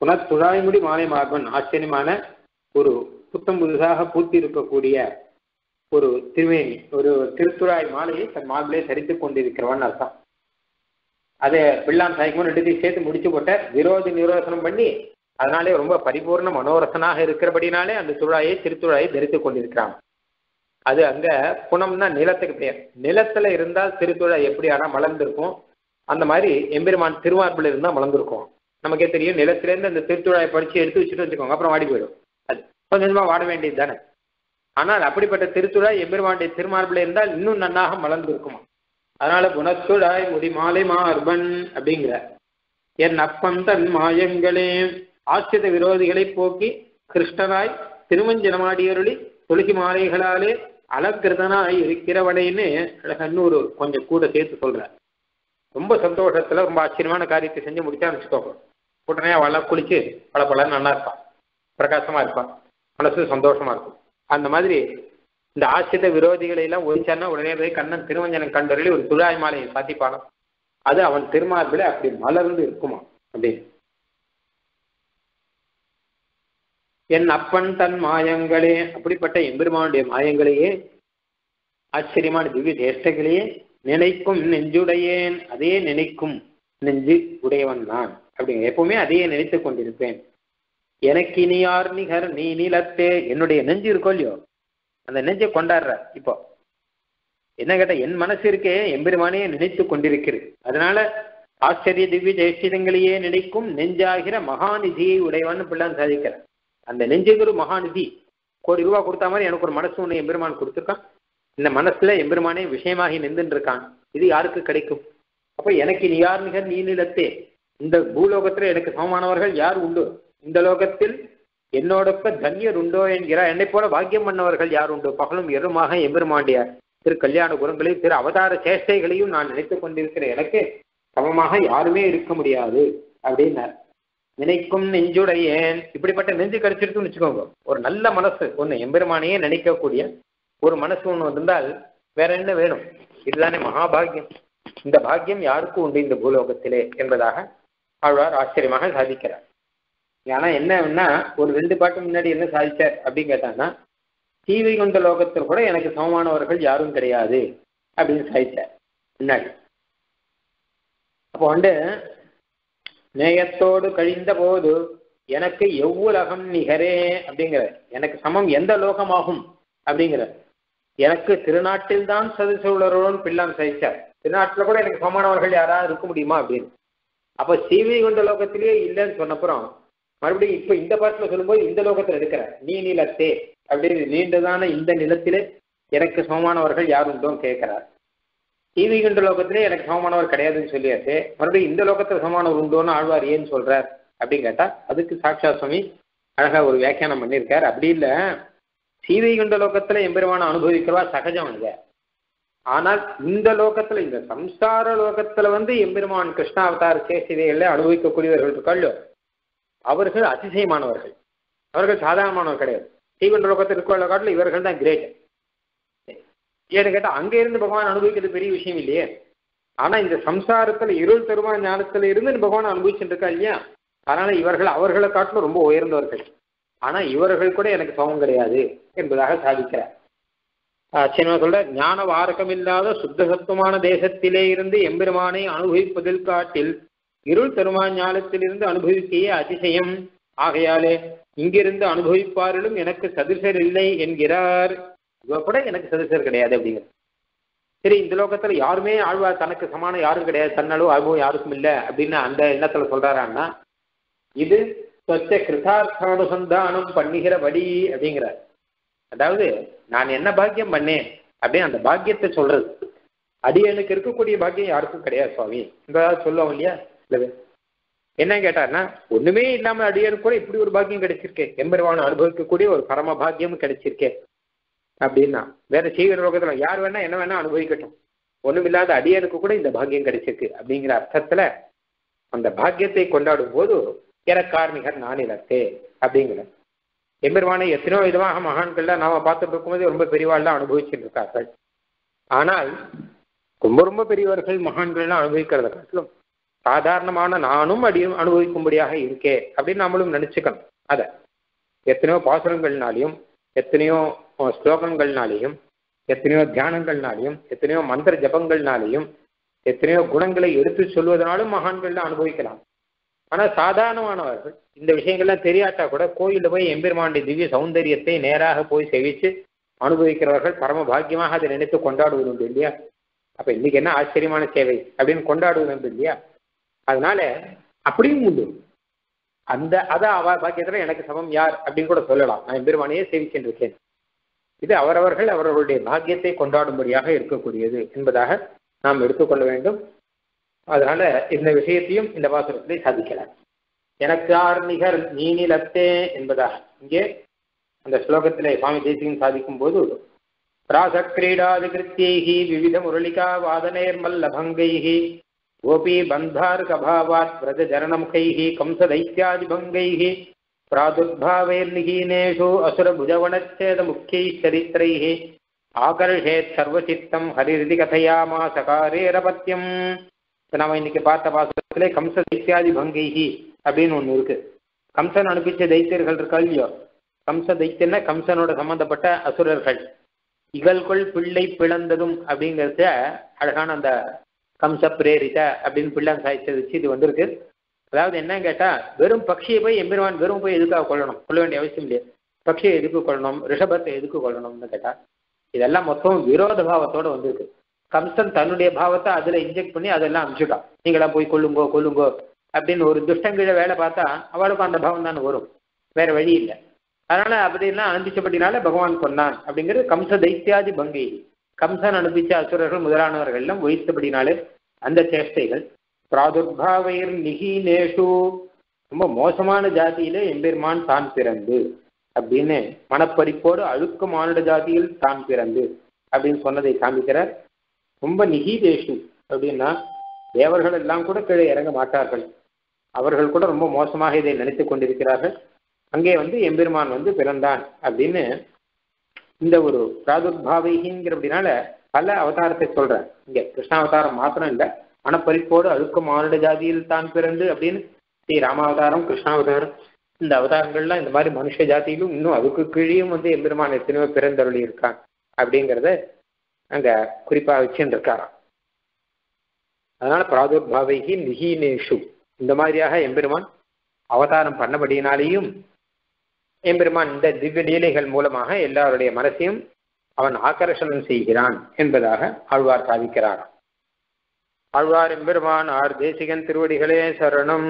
S1: புனத்துழாய் முடி மாலை மார்பன். ஆச்சரியமான ஒரு புத்தம் புதுசாக பூத்தி இருக்கக்கூடிய ஒரு திருவேணி ஒரு திருத்துழாய் மாலையை தன் மார்பிலே தரித்துக் கொண்டிருக்கிறவன் அர்த்தம். அதை பிள்ளான் சாய்க்குமன் ரெண்டுத்தையும் சேர்த்து முடிச்சு போட்ட விரோதி நிரோசனம் பண்ணி அதனாலே ரொம்ப பரிபூர்ண மனோரசனாக இருக்கிறபடினாலே அந்த துழாயை திருத்துழாயை தரித்துக் கொண்டிருக்கிறான். அது அங்க குணம்னா நிலத்துக்கு பெயர். நிலத்துல இருந்தால் திருத்துழா எப்படி ஆனா மலர்ந்திருக்கும்? அந்த மாதிரி எம்பெருமான் திருவார்பில் இருந்தா மலர்ந்திருக்கும். நமக்கே தெரியும் நிலத்திலேருந்து அந்த திருத்துழாயை படிச்சு எடுத்து வச்சுட்டு வச்சுக்கோங்க அப்புறம் வாடி போயிடும். அது கொஞ்சம் கொஞ்சமா வாட வேண்டியது தானே. ஆனால் அப்படிப்பட்ட திருத்துழா எம்பெருமானுடைய திருமார்பில் இருந்தால் இன்னும் நன்னாக மலர்ந்திருக்குமா? அதனால குணத்துழாய் முடி மாலை மார்பன் அப்படிங்கிற என் அப்பன் தன் மாயங்களே ஆசிரித விரோதிகளை போக்கி கிருஷ்ணராய் திருமஞ்சனமாடியருளி துளசி மாலைகளாலே அலங்கிருதனாய் இருக்கிறவனைன்னு அழகன்னு ஒரு கொஞ்சம் கூட சேர்த்து சொல்ற ரொம்ப சந்தோஷத்துல ரொம்ப ஆச்சரியமான காரியத்தை செஞ்சு முடிச்சான்னு வச்சுக்கோங்க. உடனே அவெல்லாம் குளிச்சு பல பல நல்லா இருப்பான். பிரகாசமா இருப்பான். மனசு சந்தோஷமா இருக்கும். அந்த மாதிரி இந்த ஆசிரித விரோதிகளை எல்லாம் ஒழிச்சான்னா உடனே போய் கண்ணன் திருவஞ்சனம் கண்டறில் ஒரு துழாய் மாலையை சாத்திப்பானோ அது அவன் திருமார்பிலே அப்படி மலர்ந்து இருக்குமா அப்படின்னு. என் அப்பன் தன் மாயங்களே அப்படிப்பட்ட எம்பெருமானுடைய மாயங்களையே ஆச்சரியமான திவ்ய தேஷ்டங்களையே நினைக்கும் நெஞ்சுடையேன் அதே நினைக்கும் நெஞ்சு உடையவன் நான் அப்படிங்க. எப்பவுமே அதையே நினைத்துக் கொண்டிருப்பேன். எனக்கு இனியார் நிகர்? நீ நிலத்தே. என்னுடைய நெஞ்சு இருக்கோ இல்லையோ? அந்த நெஞ்சை கொண்டாடுற இப்போ. என்ன கேட்ட என் மனசு இருக்கே எம்பெருமானே நினைத்து கொண்டிருக்கிறது. அதனால ஆச்சரிய திவ்ய ஜெயசிதங்களையே நினைக்கும் நெஞ்சாகிற மகாநிதியை உடையவன் பிள்ளான் சாதிக்கிறேன் அந்த நெஞ்சுங்கிற மகாநிதி கோடி ரூபா கொடுத்த மாதிரி எனக்கு ஒரு மனசு ஒன்று எம்பெருமான் கொடுத்துருக்கான். இந்த மனசுல எம்பெருமானே விஷயமாகி நின்றுட்டு இருக்கான் இது யாருக்கு கிடைக்கும்? அப்ப எனக்கு நீ யார் நிகர் நீ நிலத்தே? இந்த பூலோகத்துல எனக்கு சமமானவர்கள் யார் உண்டு? இந்த லோகத்தில் என்னோடப்ப தன்யர் உண்டோ என்கிறார் என்னை போல பாக்கியம் பண்ணவர்கள் யார் உண்டு? பகலும் எருமாக எம்பெருமாண்டியார். திரு கல்யாண குரங்களையும் திரு அவதார சேஷ்டைகளையும் நான் நினைத்துக் கொண்டிருக்கிற எனக்கு சமமாக யாருமே இருக்க முடியாது. அப்படின்னார். நினைக்கும் நெஞ்சுடையேன். இப்படிப்பட்ட நெஞ்சு கிடைச்சிருக்குன்னு வச்சுக்கோங்க. ஒரு நல்ல மனசு ஒன்று எம்பெருமானையே நினைக்கக்கூடிய ஒரு மனசு ஒன்று இருந்தால் வேற என்ன வேணும்? இதுதானே மகாபாகியம். இந்த பாக்கியம் யாருக்கும் உண்டு இந்த பூலோகத்திலே என்பதாக ஆழ்வார் ஆச்சரியமாக சாதிக்கிறார். ஆனா என்னன்னா ஒரு ரெண்டு பாட்டு முன்னாடி என்ன சாதிச்சார் அப்படின்னு கேட்டாங்கன்னா தீவை கொண்ட லோகத்தில் கூட எனக்கு சமமானவர்கள் யாரும் கிடையாது அப்படின்னு சாதிச்சார் முன்னாடி. அப்போ வந்து நேயத்தோடு கழிந்த போது எனக்கு எவ்வுலகம் நிகரே அப்படிங்கிற எனக்கு சமம் எந்த லோகமாகும் அப்படிங்கிற எனக்கு திருநாட்டில் தான் சதுசுள்ளரோடு பிள்ளாம் சகிச்சார். திருநாட்டில் கூட எனக்கு சமமானவர்கள் யாராவது இருக்க முடியுமா அப்படின்னு. அப்போ சீவி கொண்ட லோகத்திலேயே இல்லைன்னு சொன்னப்புறம் மறுபடியும் இப்ப இந்த பாட்டில் சொல்லும்போது இந்த லோகத்தில் இருக்கிற நீ நிலத்தே அப்படின்னு நீண்டதான இந்த நிலத்திலே எனக்கு சமமானவர்கள் யார் உண்டோன்னு கேட்கிறார். ஈவிகின்ற லோகத்திலே எனக்கு சமமானவர் கிடையாதுன்னு சொல்லியாச்சு. மறுபடியும் இந்த லோகத்துல சமமானவர் உண்டோன்னு ஆழ்வார் ஏன்னு சொல்றார் அப்படின்னு கேட்டா அதுக்கு சாட்சா சுவாமி அழகா ஒரு வியாக்கியானம் பண்ணியிருக்கார். அப்படி இல்லை சீவைகுண்ட லோகத்துல எம்பெருமான அனுபவிக்கிறவா சகஜம் இல்லை ஆனால் இந்த லோகத்துல இந்த சம்சார லோகத்துல வந்து எம்பெருமான் கிருஷ்ணாவதார சேசிதைகளை அனுபவிக்கக்கூடியவர்கள் இருக்காளோ அவர்கள் அதிசயமானவர்கள். அவர்கள் சாதாரணமானவர் கிடையாது. ஸ்ரீகண்ட லோகத்தில் இருக்கிற காட்டில் இவர்கள் தான் கிரேட் ஏன்னு கேட்டால் அங்கே இருந்து பகவான் அனுபவிக்கிறது பெரிய விஷயம் இல்லையே. ஆனால் இந்த சம்சாரத்தில் இருள் தருமா ஞானத்தில் இருந்து பகவான் அனுபவிச்சுட்டு இருக்கா இல்லையா? அதனால இவர்கள் அவர்களை காட்டிலும் ரொம்ப உயர்ந்தவர்கள். ஆனால் இவர்கள் கூட எனக்கு சமம் கிடையாது என்பதாக சாதிக்கிறார். சின்ன சொல்ற ஞான வாரகம் இல்லாத சுத்த சத்துவமான தேசத்திலே இருந்து எம்பெருமானை அனுபவிப்பதில் காட்டில் இருள் தருமா ஞானத்திலிருந்து அனுபவிக்கையே அதிசயம். ஆகையாலே இங்கிருந்து அனுபவிப்பாரிலும் எனக்கு சதுசர் இல்லை என்கிறார். கூட எனக்கு சதசர் கிடையாது அப்படிங்கிற சரி இந்த லோகத்துல யாருமே ஆழ்வார் தனக்கு சமான யாரும் கிடையாது. தன்னளவு அனுபவம் யாருக்கும் இல்லை அப்படின்னு அந்த எண்ணத்துல சொல்றாரான்னா இது சொச்ச கிருதார்த்தானுசந்தானம் பண்ணுகிறபடி அப்படிங்கிறார். அதாவது நான் என்ன பாக்கியம் பண்ணேன் அப்படின்னு அந்த பாக்கியத்தை சொல்றது. அடியனுக்கு இருக்கக்கூடிய பாக்கியம் யாருக்கும் கிடையாது சுவாமி. இந்த சொல்லுவோம் இல்லையா? என்ன கேட்டார்னா ஒண்ணுமே இல்லாம அடியனுக்கு கூட இப்படி ஒரு பாக்கியம் கிடைச்சிருக்கே. எம்பெருவான அனுபவிக்கக்கூடிய ஒரு பரம பாக்கியம் கிடைச்சிருக்கே. அப்படின்னா வேற சீவிர லோகத்துல யார் வேணா என்ன வேணா அனுபவிக்கட்டும். ஒண்ணுமில்லாத அடியனுக்கு கூட இந்த பாக்கியம் கிடைச்சிருக்கு அப்படிங்கிற அர்த்தத்துல அந்த பாக்கியத்தை கொண்டாடும் போது இறக்கார்மிகர் நானிலத்தே அப்படிங்கிற. எம்பெருமானை எத்தனையோ விதமாக மகான்கள்ல நாம பார்த்துட்டு இருக்கும்போது ரொம்ப பெரியவாள்லாம் அனுபவிச்சுட்டு இருக்கார்கள். ஆனால் ரொம்ப ரொம்ப பெரியவர்கள் மகான்கள்லாம் அனுபவிக்கிறத காட்டிலும் சாதாரணமான நானும் அடியும் அனுபவிக்கும்படியாக இருக்கே அப்படின்னு நம்மளும் நினைச்சுக்கணும். அத எத்தனையோ பாசுரங்கள்னாலையும் எத்தனையோ ஸ்லோகங்கள்னாலையும் எத்தனையோ தியானங்கள்னாலையும் எத்தனையோ மந்திர ஜபங்கள்னாலையும் எத்தனையோ குணங்களை எடுத்து சொல்வதனாலும் மகான்கள்ல அனுபவிக்கலாம் ஆனா சாதாரணமானவர்கள் இந்த விஷயங்கள்லாம் தெரியாட்டா கூட கோயிலில் போய் எம்பெருமாண்டி திவ்ய சௌந்தரியத்தை நேராக போய் செவிச்சு அனுபவிக்கிறவர்கள் பரம பாக்கியமாக அதை நினைத்து கொண்டாடுவது உண்டு இல்லையா? அப்ப இன்னைக்கு என்ன ஆச்சரியமான சேவை அப்படின்னு கொண்டாடுவது உண்டு இல்லையா? அதனால அப்படியும் உண்டு. அந்த அதான் அவ பாக்கியத்துல எனக்கு சமம் யார் அப்படின்னு கூட சொல்லலாம். நான் எம்பெருமானையே சேவிக்கின்றிருக்கேன் இது அவரவர்கள் அவர்களுடைய பாக்கியத்தை கொண்டாடும்படியாக இருக்கக்கூடியது என்பதாக நாம் எடுத்துக்கொள்ள வேண்டும். அதனால இந்த விஷயத்தையும் இந்த வாசகத்திலே சாதிக்கலாம். எனக்கார் நிகர் நீ நிலத்தே என்பதாக. இங்கே அந்த ஸ்லோகத்திலே சுவாமி தேசியம் சாதிக்கும் போது ராசக்கிரீடாதி கிருத்தியைகி விவித முரளிகா வாதனேர்மல்லபங்கைகி கோபி பந்தார்கபாவாத் விரத ஜரணமுகைகி கம்ச தைத்தியாதி பங்கைகி प्रादुर्भावैर्निहीनेषु असुरभुजवनच्छेदमुख्यैः चरित्रैः ஆகர்ஷேத் சர்வசித்தம் ஹரிரிதி கதையாமா சகாரேரபத்தியம் நம்ம இன்னைக்கு பார்த்த பாசத்திலே கம்ச தைத்தியாதி பங்கைஹி அப்படின்னு ஒண்ணு இருக்கு கம்சன் அனுப்பிச்ச தைத்தியர்கள் இருக்கா இல்லையோ கம்ச தைத்தியன்னா கம்சனோட சம்பந்தப்பட்ட அசுரர்கள் இகழ்கொள் பிள்ளை பிளந்ததும் அப்படிங்கிறத அழகான அந்த கம்ச பிரேரித அப்படின்னு பிள்ளை சாய்ச்சதை வச்சு இது வந்திருக்கு அதாவது என்ன கேட்டா வெறும் பட்சியை போய் எம்பெருமான் வெறும் போய் எதுக்காக கொள்ளணும் கொள்ள வேண்டிய அவசியம் இல்லையா. பட்சியை எதுக்கு கொள்ளணும் ரிஷபத்தை எதுக்கு கொள்ளணும்னு கேட்டா இதெல்லாம் மொத்தம் விரோத பாவத்தோட வந்திருக்கு. கம்சன் தன்னுடைய பாவத்தை அதுல இன்ஜெக்ட் பண்ணி அதெல்லாம் அனுப்பிச்சுட்டான் நீங்களா போய் கொள்ளுங்கோ கொள்ளுங்கோ அப்படின்னு ஒரு துஷ்டங்கிழ வேலை பார்த்தா அவளுக்கும் அந்த பாவம் தானே வரும். வேற வழி இல்லை. அதனால அப்படிலாம் அனுப்பிச்சபடினால பகவான் சொன்னான் அப்படிங்கிறது கம்ச தைத்தியாதி பங்கை. கம்சன் அனுப்பிச்ச அசுரர்கள் முதலானவர்கள் எல்லாம் ஒழித்தபடினாலே அந்த சேஷ்டைகள். பிராதுர்பாவைர் நிகீனேஷு ரொம்ப மோசமான ஜாதியிலே எம்பெருமான் தான் பிறந்து. அப்படின்னு மனப்பறிப்போடு அழுக்க மானுட ஜாதியில் தான் பிறந்து அப்படின்னு சொன்னதை காமிக்கிறார் ரொம்ப நிகிதேஷு அப்படின்னா தேவர்கள் எல்லாம் கூட கீழே இறங்க மாட்டார்கள். அவர்கள் கூட ரொம்ப மோசமாக இதை நினைத்து கொண்டிருக்கிறார்கள். அங்கே வந்து எம்பெருமான் வந்து பிறந்தான் அப்படின்னு இந்த ஒரு பிராதுர்பாவைகிங்கிற அப்படின்னால பல அவதாரத்தை சொல்றேன் இங்க கிருஷ்ணாவதாரம் மாத்திரம் இல்லை. மனப்பறிப்போடு அழுக்க மானுட ஜாதியில் தான் பிறந்து அப்படின்னு ஸ்ரீ ராமாவதாரம் கிருஷ்ணாவதாரம் இந்த அவதாரங்கள்லாம் இந்த மாதிரி மனுஷ ஜாதியிலும் இன்னும் அதுக்கு கீழேயும் வந்து எம்பெருமான் எத்தனையோ பிறந்தருளி இருக்கான் அப்படிங்கிறத அங்க குறிப்பா வச்சுன்னு இருக்காராம் அதனால பிராதுர்பாவைகி நிகீனேஷு இந்த மாதிரியாக எம்பெருமான் அவதாரம் பண்ணபடியினாலேயும் எம்பெருமான் இந்த திவ்ய லீலைகள் மூலமாக எல்லாருடைய மனசையும் அவன் ஆக்கர்ஷணம் செய்கிறான் என்பதாக ஆழ்வார் சாதிக்கிறாராம். ஆழ்வார் எம்பெருமான் ஆர் தேசிகன் திருவடிகளே சரணம்.